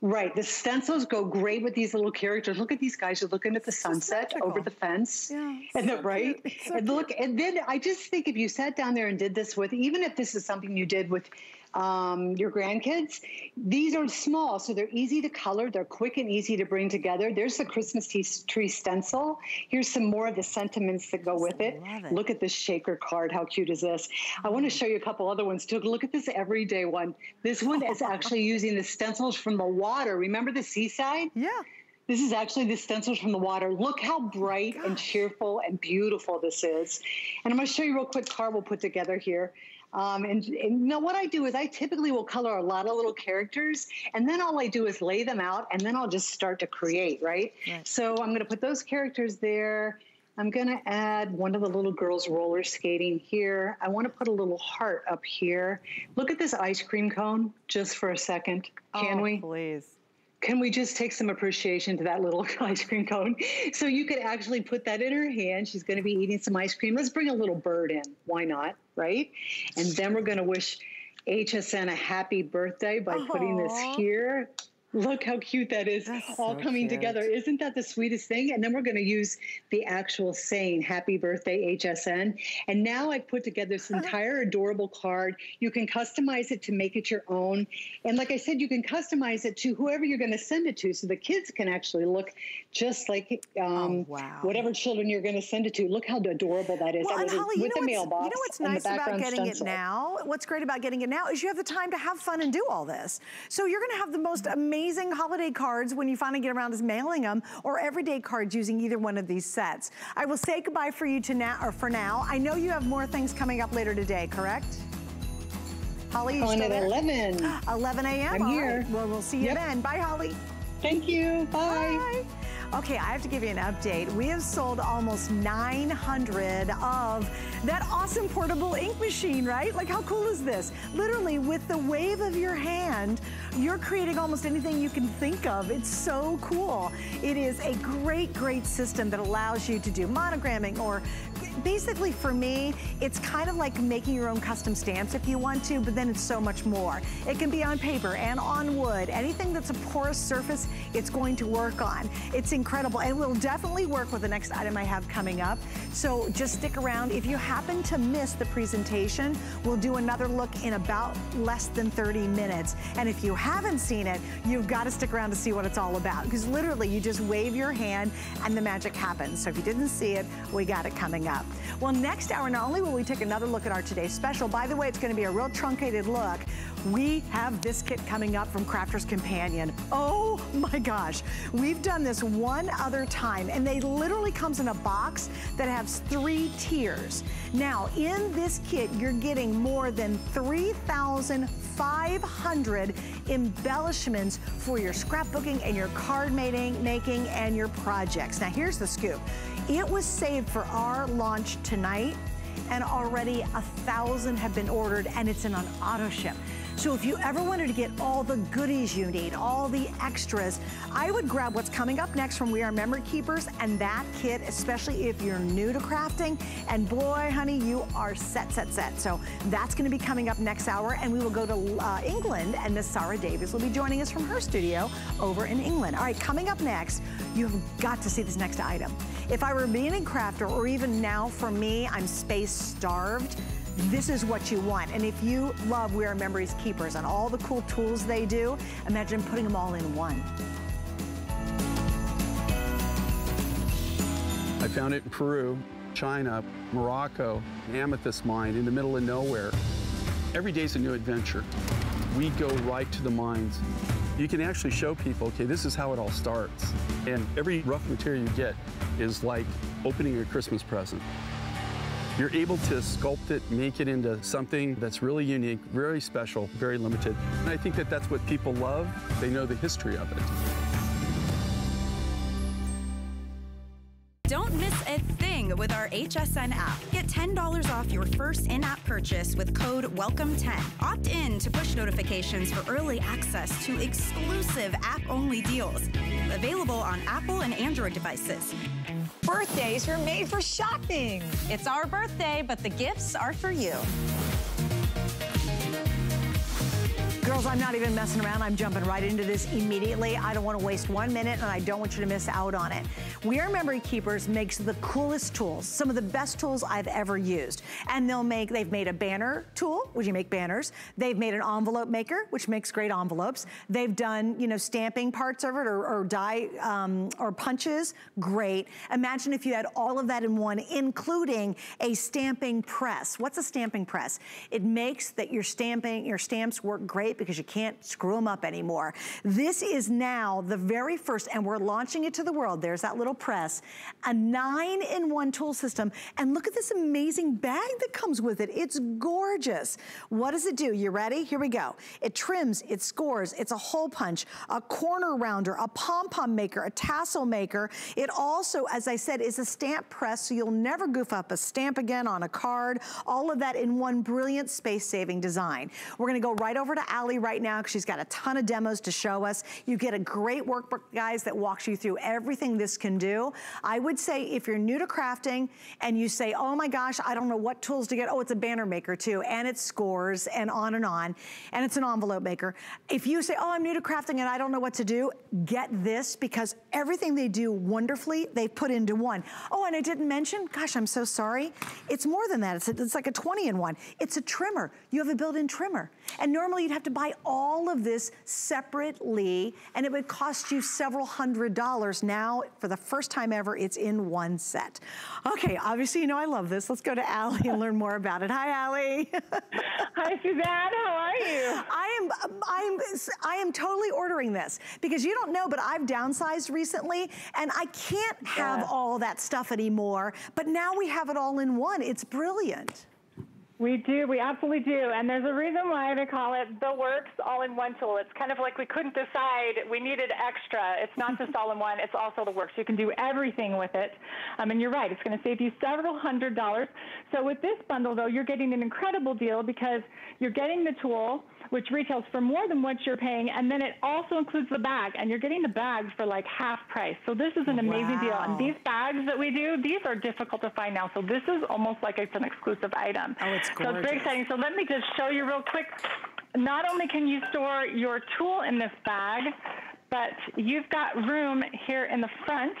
Right. The stencils go great with these little characters. Look at these guys. You're looking at the sunset so over the fence. Yeah. And so right. So and look, and then I just think if you sat down there and did this with, even if this is something you did with um, your grandkids. These are small, so they're easy to color. They're quick and easy to bring together. There's the Christmas tree stencil. Here's some more of the sentiments that go with it. it. Look at this shaker card. How cute is this? I want to show you a couple other ones too. Look at this everyday one. This one is actually using the stencils from the water. Remember the seaside? Yeah. This is actually the stencils from the water. Look how bright and cheerful and beautiful this is. And I'm going to show you real quick card we'll put together here. Um, and, and you know what I do is I typically will color a lot of little characters, and then all I do is lay them out, and then I'll just start to create, right? right. So I'm going to put those characters there. I'm going to add one of the little girls roller skating here. I want to put a little heart up here. Look at this ice cream cone just for a second. Can oh, we? please can we just take some appreciation to that little ice cream cone? So you could actually put that in her hand. She's going to be eating some ice cream. Let's bring a little bird in. Why not? Right? And then we're going to wish HSN a happy birthday by Aww. putting this here. Look how cute that is, That's all so coming cute. together. Isn't that the sweetest thing? And then we're going to use the actual saying, Happy Birthday, HSN. And now I've put together this entire adorable card. You can customize it to make it your own. And like I said, you can customize it to whoever you're going to send it to so the kids can actually look just like um, oh, wow. whatever children you're going to send it to. Look how adorable that is. Well, and Holly, with you know, the mailbox you know what's nice about getting stencil. it now? What's great about getting it now is you have the time to have fun and do all this. So you're going to have the most amazing amazing holiday cards when you finally get around to mailing them or everyday cards using either one of these sets. I will say goodbye for you to now, or for now. I know you have more things coming up later today, correct? Holly, you oh, On at there? 11. 11 a.m. I'm here. Right. Well, we'll see you yep. then. Bye, Holly. Thank you. Bye. Bye. Okay, I have to give you an update. We have sold almost 900 of that awesome portable ink machine, right? Like how cool is this? Literally with the wave of your hand, you're creating almost anything you can think of. It's so cool. It is a great, great system that allows you to do monogramming or basically for me, it's kind of like making your own custom stamps if you want to, but then it's so much more. It can be on paper and on wood. Anything that's a porous surface, it's going to work on. It's incredible and will definitely work with the next item I have coming up. So just stick around. If you happen to miss the presentation, we'll do another look in about less than 30 minutes. And if you haven't seen it, you've got to stick around to see what it's all about because literally you just wave your hand and the magic happens. So if you didn't see it, we got it coming up. Well, next hour, not only will we take another look at our today's special, by the way, it's going to be a real truncated look. We have this kit coming up from Crafter's Companion. Oh my gosh. We've done this one other time and they literally comes in a box that has three tiers. Now, in this kit, you're getting more than 3,500 embellishments for your scrapbooking and your card making and your projects. Now, here's the scoop. It was saved for our launch tonight and already a thousand have been ordered and it's in an auto ship. So if you ever wanted to get all the goodies you need, all the extras, I would grab what's coming up next from We R Memory Keepers and that kit, especially if you're new to crafting. And boy, honey, you are set, set, set. So that's gonna be coming up next hour and we will go to uh, England and Miss Sara Davies will be joining us from her studio over in England. All right, coming up next, you've got to see this next item. If I were being a crafter or even now for me, I'm space starved, this is what you want. And if you love We R Memories Keepers and all the cool tools they do, imagine putting them all in one. I found it in Peru, China, Morocco, amethyst mine in the middle of nowhere. Every day's a new adventure. We go right to the mines. You can actually show people, okay, this is how it all starts. And every rough material you get is like opening a Christmas present. You're able to sculpt it, make it into something that's really unique, very special, very limited. And I think that that's what people love. They know the history of it. Don't miss a thing with our HSN app. Get $10 off your first in app purchase with code WELCOME10. Opt in to push notifications for early access to exclusive app only deals. Available on Apple and Android devices. Birthdays are made for shopping. It's our birthday, but the gifts are for you. Girls, I'm not even messing around. I'm jumping right into this immediately. I don't want to waste one minute and I don't want you to miss out on it. We R Memory Keepers makes the coolest tools, some of the best tools I've ever used. And they'll make, they've made a banner tool, which you make banners. They've made an envelope maker, which makes great envelopes. They've done, you know, stamping parts of it or, or die um, or punches, great. Imagine if you had all of that in one, including a stamping press. What's a stamping press? It makes that your stamping, your stamps work great because you can't screw them up anymore. This is now the very first, and we're launching it to the world. There's that little press, a nine-in-one tool system. And look at this amazing bag that comes with it. It's gorgeous. What does it do? You ready? Here we go. It trims, it scores, it's a hole punch, a corner rounder, a pom-pom maker, a tassel maker. It also, as I said, is a stamp press, so you'll never goof up a stamp again on a card. All of that in one brilliant space-saving design. We're gonna go right over to Right now because she's got a ton of demos to show us. You get a great workbook, guys, that walks you through everything this can do. I would say if you're new to crafting and you say, oh my gosh, I don't know what tools to get. Oh, it's a banner maker too, and it scores and on and on, and it's an envelope maker. If you say, oh, I'm new to crafting and I don't know what to do, get this because everything they do wonderfully, they put into one. Oh, and I didn't mention, gosh, I'm so sorry. It's more than that. It's, a, it's like a 20 in one. It's a trimmer. You have a built-in trimmer. And normally you'd have to buy all of this separately and it would cost you several hundred dollars. Now, for the first time ever, it's in one set. Okay, obviously you know I love this. Let's go to Aly and learn more about it. Hi, Aly. Hi, Suzanne. How are you? I am, I'm, I am totally ordering this because you don't know, but I've downsized recently and I can't have yeah. all that stuff anymore. But now we have it all in one. It's brilliant. We do, we absolutely do. And there's a reason why they call it the Works All in One tool. It's kind of like we couldn't decide we needed extra. It's not just all in one, it's also the Works. You can do everything with it. Um, and you're right, it's going to save you several hundred dollars. So with this bundle, though, you're getting an incredible deal because you're getting the tool which retails for more than what you're paying. And then it also includes the bag, and you're getting the bag for like half price. So this is an amazing wow. deal. And these bags that we do, these are difficult to find now. So this is almost like it's an exclusive item. Oh, it's. So it's very exciting. So let me just show you real quick. Not only can you store your tool in this bag, but you've got room here in the front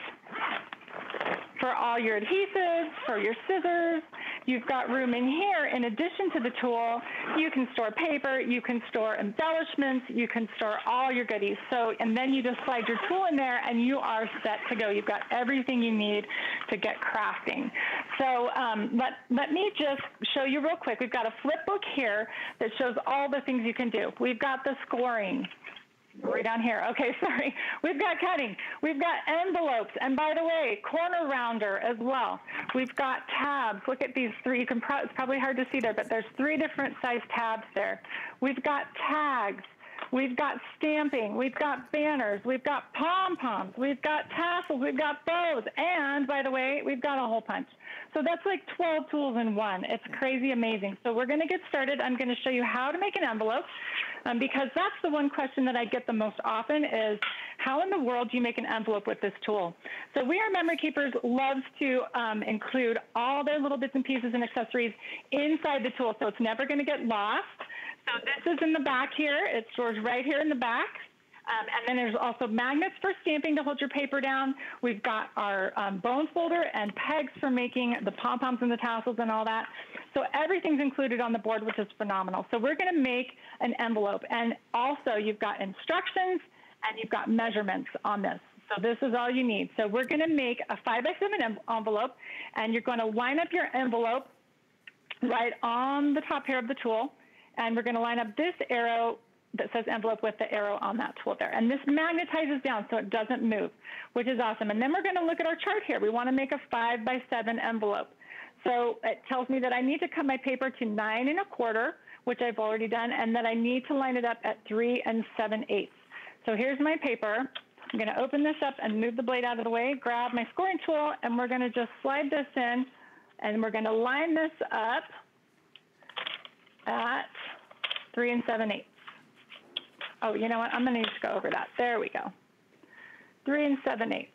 for all your adhesives, for your scissors. You've got room in here. In addition to the tool, you can store paper, you can store embellishments, you can store all your goodies. So, and then you just slide your tool in there and you are set to go. You've got everything you need to get crafting. So um, let, let me just show you real quick. We've got a flip book here that shows all the things you can do. We've got the scoring. Right down here. Okay, sorry. We've got cutting. We've got envelopes. And by the way, corner rounder as well. We've got tabs. Look at these three. You can it's probably hard to see there, but there's three different size tabs there. We've got tags. We've got stamping. We've got banners. We've got pom poms. We've got tassels. We've got bows. And by the way, we've got a hole punch. So that's like 12 tools in one. It's crazy amazing. So we're going to get started. I'm going to show you how to make an envelope um, because that's the one question that I get the most often is how in the world do you make an envelope with this tool? So We R Memory Keepers loves to um, include all their little bits and pieces and accessories inside the tool so it's never going to get lost. So this is in the back here. It stores right here in the back. Um, and then there's also magnets for stamping to hold your paper down. We've got our um, bone folder and pegs for making the pom-poms and the tassels and all that. So everything's included on the board, which is phenomenal. So we're going to make an envelope. And also you've got instructions and you've got measurements on this. So this is all you need. So we're going to make a 5 by 7 envelope, and you're going to line up your envelope right on the top here of the tool. And we're going to line up this arrow that says envelope with the arrow on that tool there. And this magnetizes down so it doesn't move, which is awesome. And then we're going to look at our chart here. We want to make a five by seven envelope. So it tells me that I need to cut my paper to nine and a quarter, which I've already done, and that I need to line it up at three and seven eighths. So here's my paper. I'm going to open this up and move the blade out of the way, grab my scoring tool, and we're going to just slide this in, and we're going to line this up at three and seven eighths. Oh, you know what? I'm going to just go over that. There we go. Three and seven eighths.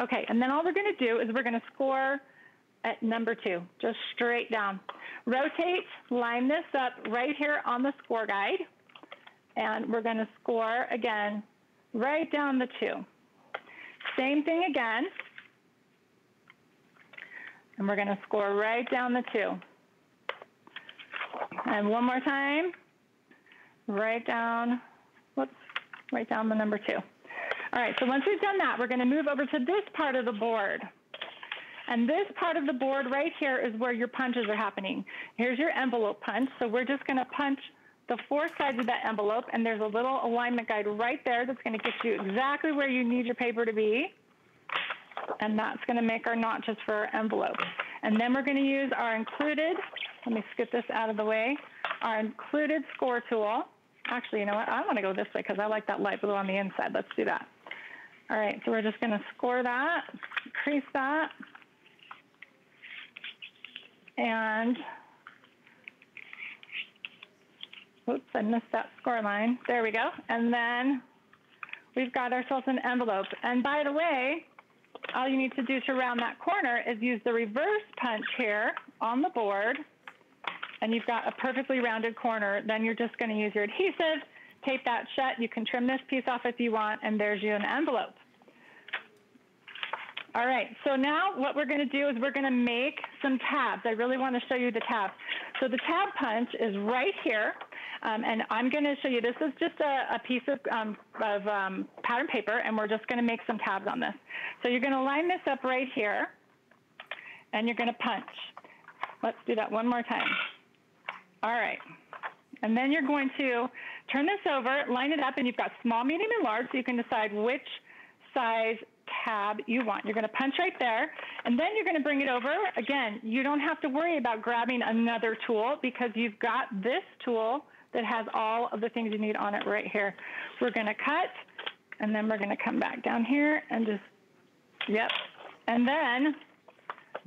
Okay, and then all we're going to do is we're going to score at number two, just straight down. Rotate, line this up right here on the score guide, and we're going to score again right down the two. Same thing again, and we're going to score right down the two. And one more time, right down Whoops, write down the number two. All right, so once we've done that, we're going to move over to this part of the board. And this part of the board right here is where your punches are happening. Here's your envelope punch. So we're just going to punch the four sides of that envelope, and there's a little alignment guide right there that's going to get you exactly where you need your paper to be. And that's going to make our notches for our envelope. And then we're going to use our included, let me skip this out of the way, our included score tool. Actually, you know what? I want to go this way because I like that light blue on the inside. Let's do that. All right, so we're just going to score that, crease that, and oops, I missed that score line. There we go. And then we've got ourselves an envelope. And by the way, all you need to do to round that corner is use the reverse punch here on the board and you've got a perfectly rounded corner, then you're just going to use your adhesive, tape that shut. You can trim this piece off if you want, and there's you an envelope. All right, so now what we're going to do is we're going to make some tabs. I really want to show you the tabs. So the tab punch is right here, um, and I'm going to show you, this is just a, a piece of, um, of um, pattern paper, and we're just going to make some tabs on this. So you're going to line this up right here, and you're going to punch. Let's do that one more time. All right. And then you're going to turn this over, line it up, and you've got small, medium, and large, so you can decide which size tab you want. You're going to punch right there, and then you're going to bring it over. Again, you don't have to worry about grabbing another tool because you've got this tool that has all of the things you need on it right here. We're going to cut, and then we're going to come back down here and just, yep. And then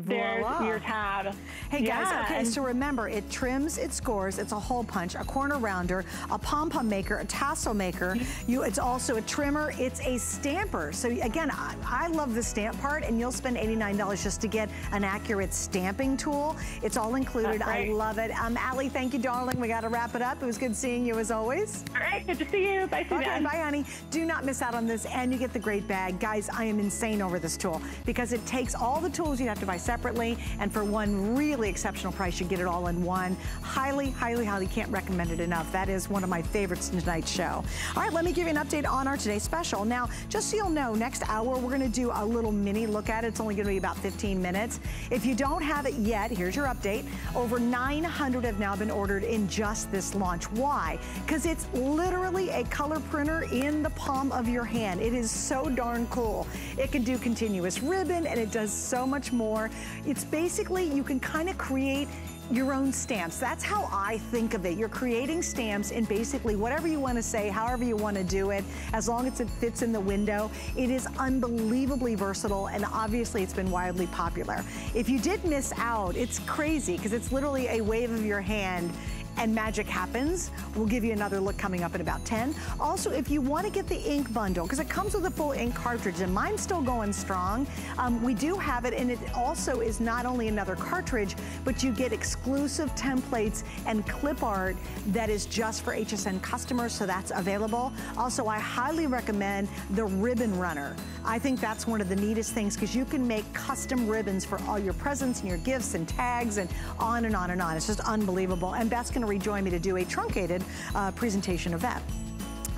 there's Voila. your tab. Hey guys, yeah. okay, so remember, it trims, it scores, it's a hole punch, a corner rounder, a pom-pom maker, a tassel maker. You, It's also a trimmer, it's a stamper. So again, I, I love the stamp part and you'll spend $89 just to get an accurate stamping tool. It's all included, right. I love it. Um, Aly, thank you darling, we gotta wrap it up. It was good seeing you as always. All right, good to see you, bye Suzanne. Okay, bye honey. Do not miss out on this and you get the great bag. Guys, I am insane over this tool because it takes all the tools you have to buy separately and for one really exceptional price, you get it all in one. Highly, highly, highly can't recommend it enough. That is one of my favorites in tonight's show. All right, let me give you an update on our today's special. Now, just so you'll know, next hour, we're gonna do a little mini look at it. It's only gonna be about 15 minutes. If you don't have it yet, here's your update. Over 900 have now been ordered in just this launch. Why? Because it's literally a color printer in the palm of your hand. It is so darn cool. It can do continuous ribbon and it does so much more. It's basically, you can kind of create your own stamps. That's how I think of it. You're creating stamps in basically whatever you want to say, however you want to do it, as long as it fits in the window. It is unbelievably versatile and obviously it's been wildly popular. If you did miss out, it's crazy because it's literally a wave of your hand and magic happens. We'll give you another look coming up in about 10. Also, if you want to get the ink bundle, because it comes with a full ink cartridge, and mine's still going strong, um, we do have it, and it also is not only another cartridge, but you get exclusive templates and clip art that is just for HSN customers, so that's available. Also, I highly recommend the ribbon runner. I think that's one of the neatest things because you can make custom ribbons for all your presents and your gifts and tags and on and on and on. It's just unbelievable. And Beth's going to rejoin me to do a truncated uh, presentation of that.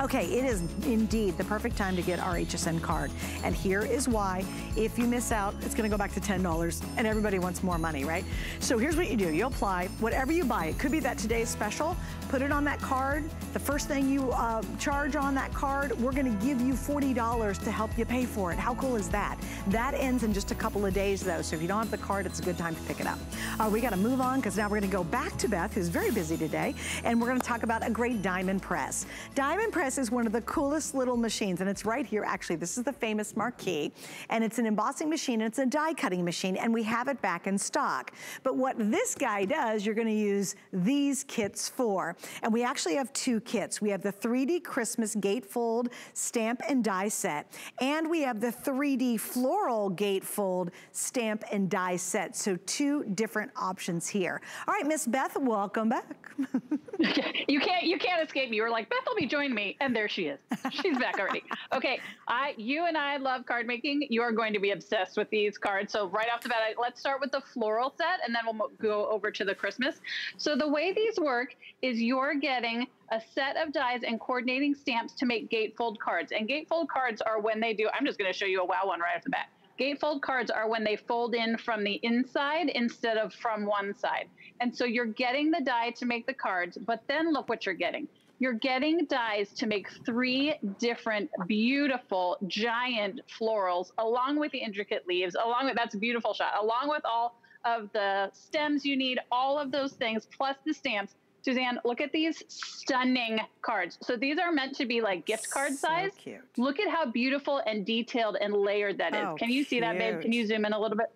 Okay, it is indeed the perfect time to get our HSN card. And here is why. If you miss out, it's gonna go back to $10 and everybody wants more money, right? So here's what you do. You apply whatever you buy. It could be that today's special. Put it on that card. The first thing you uh, charge on that card, we're gonna give you $40 to help you pay for it. How cool is that? That ends in just a couple of days though, so if you don't have the card, it's a good time to pick it up. Uh, we gotta move on because now we're gonna go back to Beth, who's very busy today, and we're gonna talk about a great diamond press. Diamond press is one of the coolest little machines, and it's right here, actually. This is the famous marquee and it's an embossing machine, and it's a die cutting machine, and we have it back in stock. But what this guy does, you're gonna use these kits for. And we actually have two kits. We have the 3D Christmas gatefold stamp and die set, and we have the 3D floral gatefold stamp and die set. So two different options here. All right, Miss Beth, welcome back. you can't you can't escape me. You were like, Beth will be joining me and there she is. She's back already. Okay, I, you and I love card making. You are going to be obsessed with these cards. So right off the bat, let's start with the floral set, and then we'll go over to the Christmas. So the way these work is you're getting a set of dies and coordinating stamps to make gatefold cards. And gatefold cards are when they do. I'm just going to show you a wow one right off the bat. Gatefold cards are when they fold in from the inside instead of from one side. And so you're getting the die to make the cards, but then look what you're getting you're getting dies to make three different beautiful giant florals along with the intricate leaves, along with that's a beautiful shot, along with all of the stems you need, all of those things, plus the stamps. Suzanne, look at these stunning cards. So these are meant to be like gift card so size. Cute. Look at how beautiful and detailed and layered that is. Oh, Can you see cute. that, babe? Can you zoom in a little bit?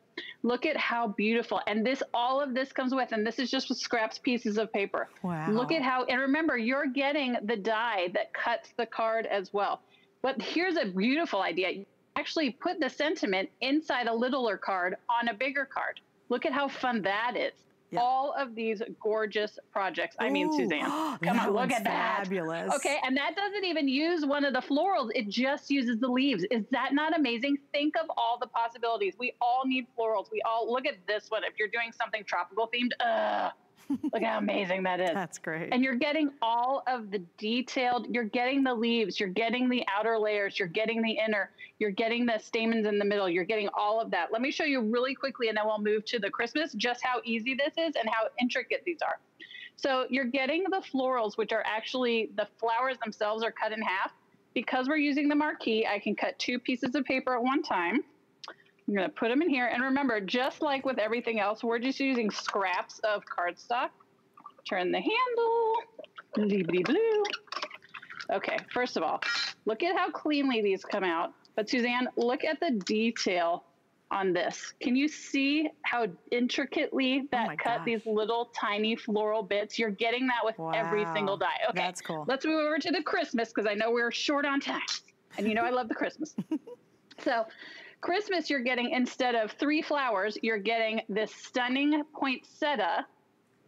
Look at how beautiful. And this, all of this comes with, and this is just with scraps pieces of paper. Wow. Look at how, and remember, you're getting the die that cuts the card as well. But here's a beautiful idea. Actually put the sentiment inside a littler card on a bigger card. Look at how fun that is. Yeah. All of these gorgeous projects. I mean, Suzanne, come on, look at that. Fabulous. Okay, and that doesn't even use one of the florals. It just uses the leaves. Is that not amazing? Think of all the possibilities. We all need florals. We all look at this one. If you're doing something tropical themed, uh, Look how amazing that is. That's great. And you're getting all of the detailed, you're getting the leaves, you're getting the outer layers, you're getting the inner, you're getting the stamens in the middle, you're getting all of that. Let me show you really quickly and then we'll move to the Christmas, just how easy this is and how intricate these are. So you're getting the florals, which are actually the flowers themselves are cut in half because we're using the marquee, I can cut two pieces of paper at one time. I'm going to put them in here. And remember, just like with everything else, we're just using scraps of cardstock. Turn the handle. Blue. Okay, first of all, look at how cleanly these come out. But Suzanne, look at the detail on this. Can you see how intricately that oh cut gosh. these little tiny floral bits? You're getting that with wow. every single die. Okay, that's cool. Let's move over to the Christmas because I know we're short on time, and you know I love the Christmas. so, Christmas, you're getting instead of three flowers, you're getting this stunning poinsettia.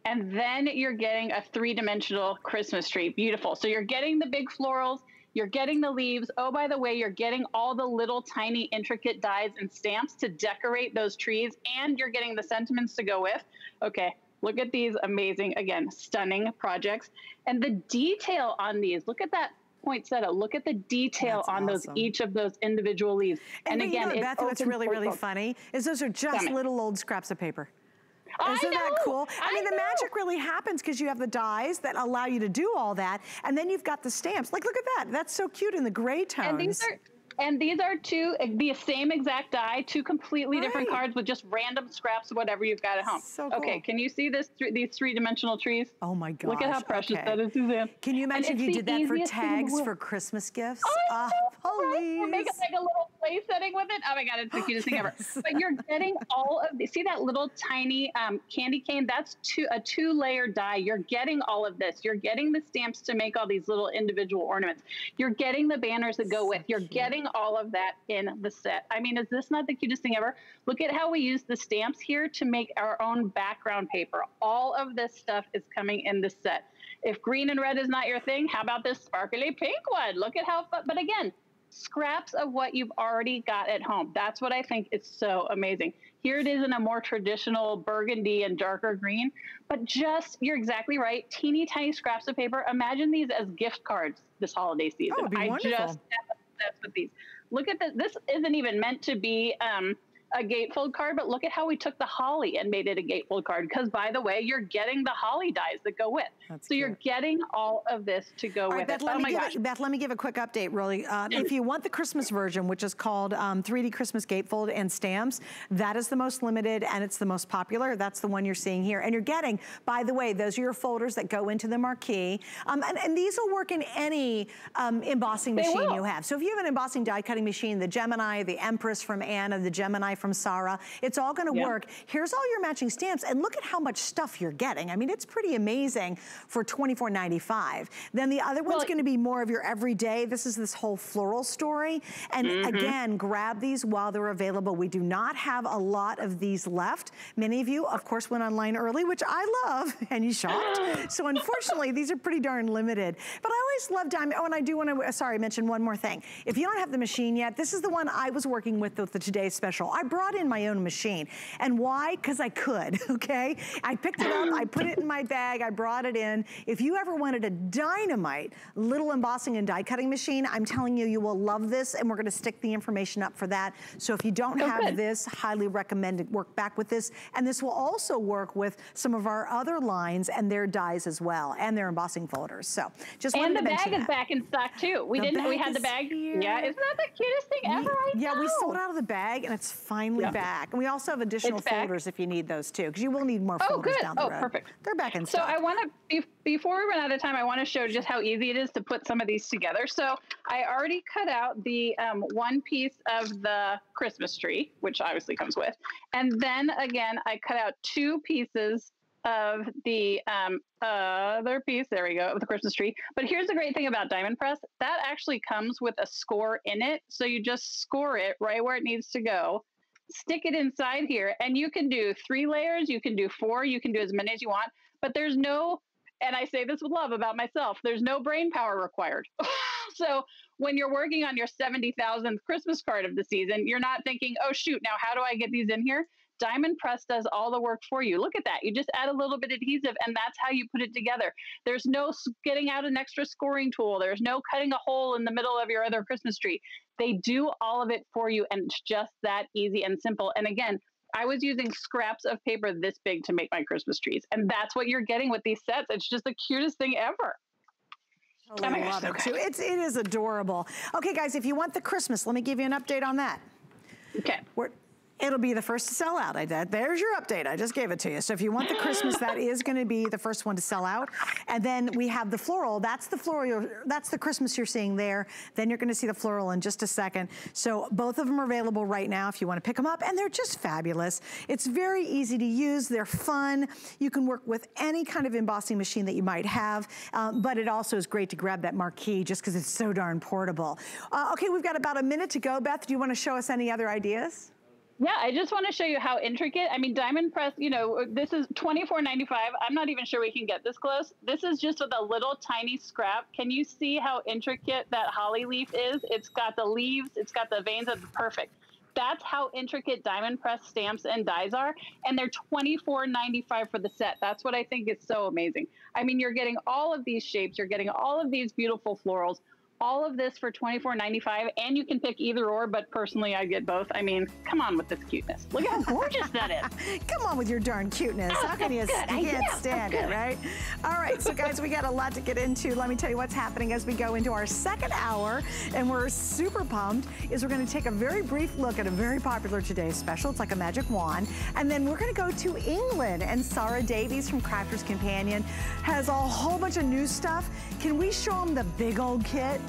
And then you're getting a three dimensional Christmas tree. Beautiful. So you're getting the big florals, you're getting the leaves. Oh, by the way, you're getting all the little tiny intricate dies and stamps to decorate those trees, and you're getting the sentiments to go with. Okay, look at these amazing, again, stunning projects. And the detail on these, look at that poinsettia. Look at the detail That's on awesome. those each of those individual leaves. And, and again, you know, Beth, what's really really funny is those are just little old scraps of paper. Isn't that cool? I, I mean, know. the magic really happens because you have the dies that allow you to do all that, and then you've got the stamps. Like, look at that. That's so cute in the gray tones. And these are and these are two, the same exact die, two completely right. different cards with just random scraps of whatever you've got at home. So cool. Okay, can you see this? Th these three dimensional trees? Oh my god! Look at how precious okay. that is, Suzanne. Can you imagine if you did that for tags for Christmas gifts? Oh, oh please. Right? Make it like a little play setting with it. Oh my god, it's the cutest thing ever. But you're getting all of the, see that little tiny um, candy cane? That's two a two layer die. You're getting all of this. You're getting the stamps to make all these little individual ornaments. You're getting the banners that go so with. You're getting all of that in the set. I mean, is this not the cutest thing ever? Look at how we use the stamps here to make our own background paper. All of this stuff is coming in the set. If green and red is not your thing, how about this sparkly pink one? Look at how, but again, scraps of what you've already got at home. That's what I think is so amazing. Here it is in a more traditional burgundy and darker green, but just, you're exactly right, teeny tiny scraps of paper. Imagine these as gift cards this holiday season. Oh, I wonderful. just obsessed with these look at this. This isn't even meant to be um, a gatefold card, but look at how we took the holly and made it a gatefold card. Because by the way, you're getting the holly dies that go with. That's so cute. you're getting all of this to go all with right, Beth, it. Let oh me give Beth, let me give a quick update, really. Uh, if you want the Christmas version, which is called um, 3D Christmas Gatefold and Stamps, that is the most limited and it's the most popular. That's the one you're seeing here. And you're getting, by the way, those are your folders that go into the marquee. Um, and, and, these will work in any um, embossing they machine will. you have. So if you have an embossing die cutting machine, the Gemini, the Empress from Anna, the Gemini from Sara, it's all gonna yeah. work. Here's all your matching stamps and look at how much stuff you're getting. I mean, it's pretty amazing for $24.95. Then the other one's well, gonna be more of your everyday. This is this whole floral story. And mm -hmm. again, grab these while they're available. We do not have a lot of these left. Many of you, of course, went online early, which I love, and you shopped. so unfortunately, these are pretty darn limited. But I always love diamond. Oh, and I do want to, sorry, mention one more thing. If you don't have the machine yet, this is the one I was working with with the Today's Special. I brought in my own machine. And why? Because I could, okay? I picked it up, I put it in my bag, I brought it in. If you ever wanted a dynamite little embossing and die cutting machine, I'm telling you, you will love this and we're gonna stick the information up for that. So if you don't have this, highly recommend it. Work back with this. And this will also work with some of our other lines and their dies as well and their embossing folders. So just and the bag is back in stock too. We the didn't, we had the bag. Here. Yeah, isn't that the cutest thing we, ever? I yeah, know. we sold out of the bag and it's finally yeah. back. And we also have additional folders if you need those too, because you will need more oh, folders good. down the oh, road. Oh, perfect. They're back in stock. So I want to, before we run out of time, I want to show just how easy it is to put some of these together. So I already cut out the um, one piece of the Christmas tree, which obviously comes with. And then again, I cut out two pieces of the um, other piece. There we go, of the Christmas tree. But here's the great thing about Diamond Press that actually comes with a score in it. So you just score it right where it needs to go stick it inside here and you can do three layers, you can do four, you can do as many as you want, but there's no, and I say this with love about myself, there's no brain power required. so when you're working on your 70,000th Christmas card of the season, you're not thinking, oh shoot, now how do I get these in here? Diamond Press does all the work for you. Look at that. You just add a little bit of adhesive and that's how you put it together. There's no getting out an extra scoring tool. There's no cutting a hole in the middle of your other Christmas tree. They do all of it for you and it's just that easy and simple. And again, I was using scraps of paper this big to make my Christmas trees. And that's what you're getting with these sets. It's just the cutest thing ever. Oh, oh I love it too. It's, it is adorable. Okay, guys, if you want the Christmas, let me give you an update on that. Okay. We're, It'll be the first to sell out. I did. There's your update. I just gave it to you. So if you want the Christmas, that is going to be the first one to sell out. And then we have the floral. That's the floral. That's the Christmas you're seeing there. Then you're going to see the floral in just a second. So both of them are available right now if you want to pick them up. And they're just fabulous. It's very easy to use. They're fun. You can work with any kind of embossing machine that you might have. Um, but it also is great to grab that marquee just because it's so darn portable. Uh, okay, we've got about a minute to go. Beth, do you want to show us any other ideas? Yeah, I just want to show you how intricate. I mean, diamond press. You know, this is twenty four ninety five. I'm not even sure we can get this close. This is just with a little tiny scrap. Can you see how intricate that holly leaf is? It's got the leaves. It's got the veins. It's perfect. That's how intricate diamond press stamps and dies are, and they're twenty four ninety five for the set. That's what I think is so amazing. I mean, you're getting all of these shapes. You're getting all of these beautiful florals all of this for $24.95 and you can pick either or but personally i get both. I mean come on with this cuteness. Look at how gorgeous that is. Come on with your darn cuteness. Oh, how can you, you can't stand it right? All right so guys we got a lot to get into. Let me tell you what's happening as we go into our second hour and we're super pumped is we're going to take a very brief look at a very popular today's special. It's like a magic wand. And then we're going to go to england and Sara Davies from Crafters Companion has a whole bunch of new stuff. Can we show them the big old kit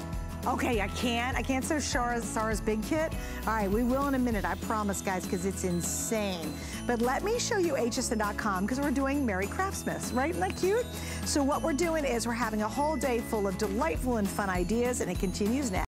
Okay, I can't. I can't show Sara's, Sara's big kit. All right, we will in a minute, I promise, guys, because it's insane. But let me show you hsn.com because we're doing Merry Craftsmas, right? Isn't that cute? So what we're doing is we're having a whole day full of delightful and fun ideas, and it continues now.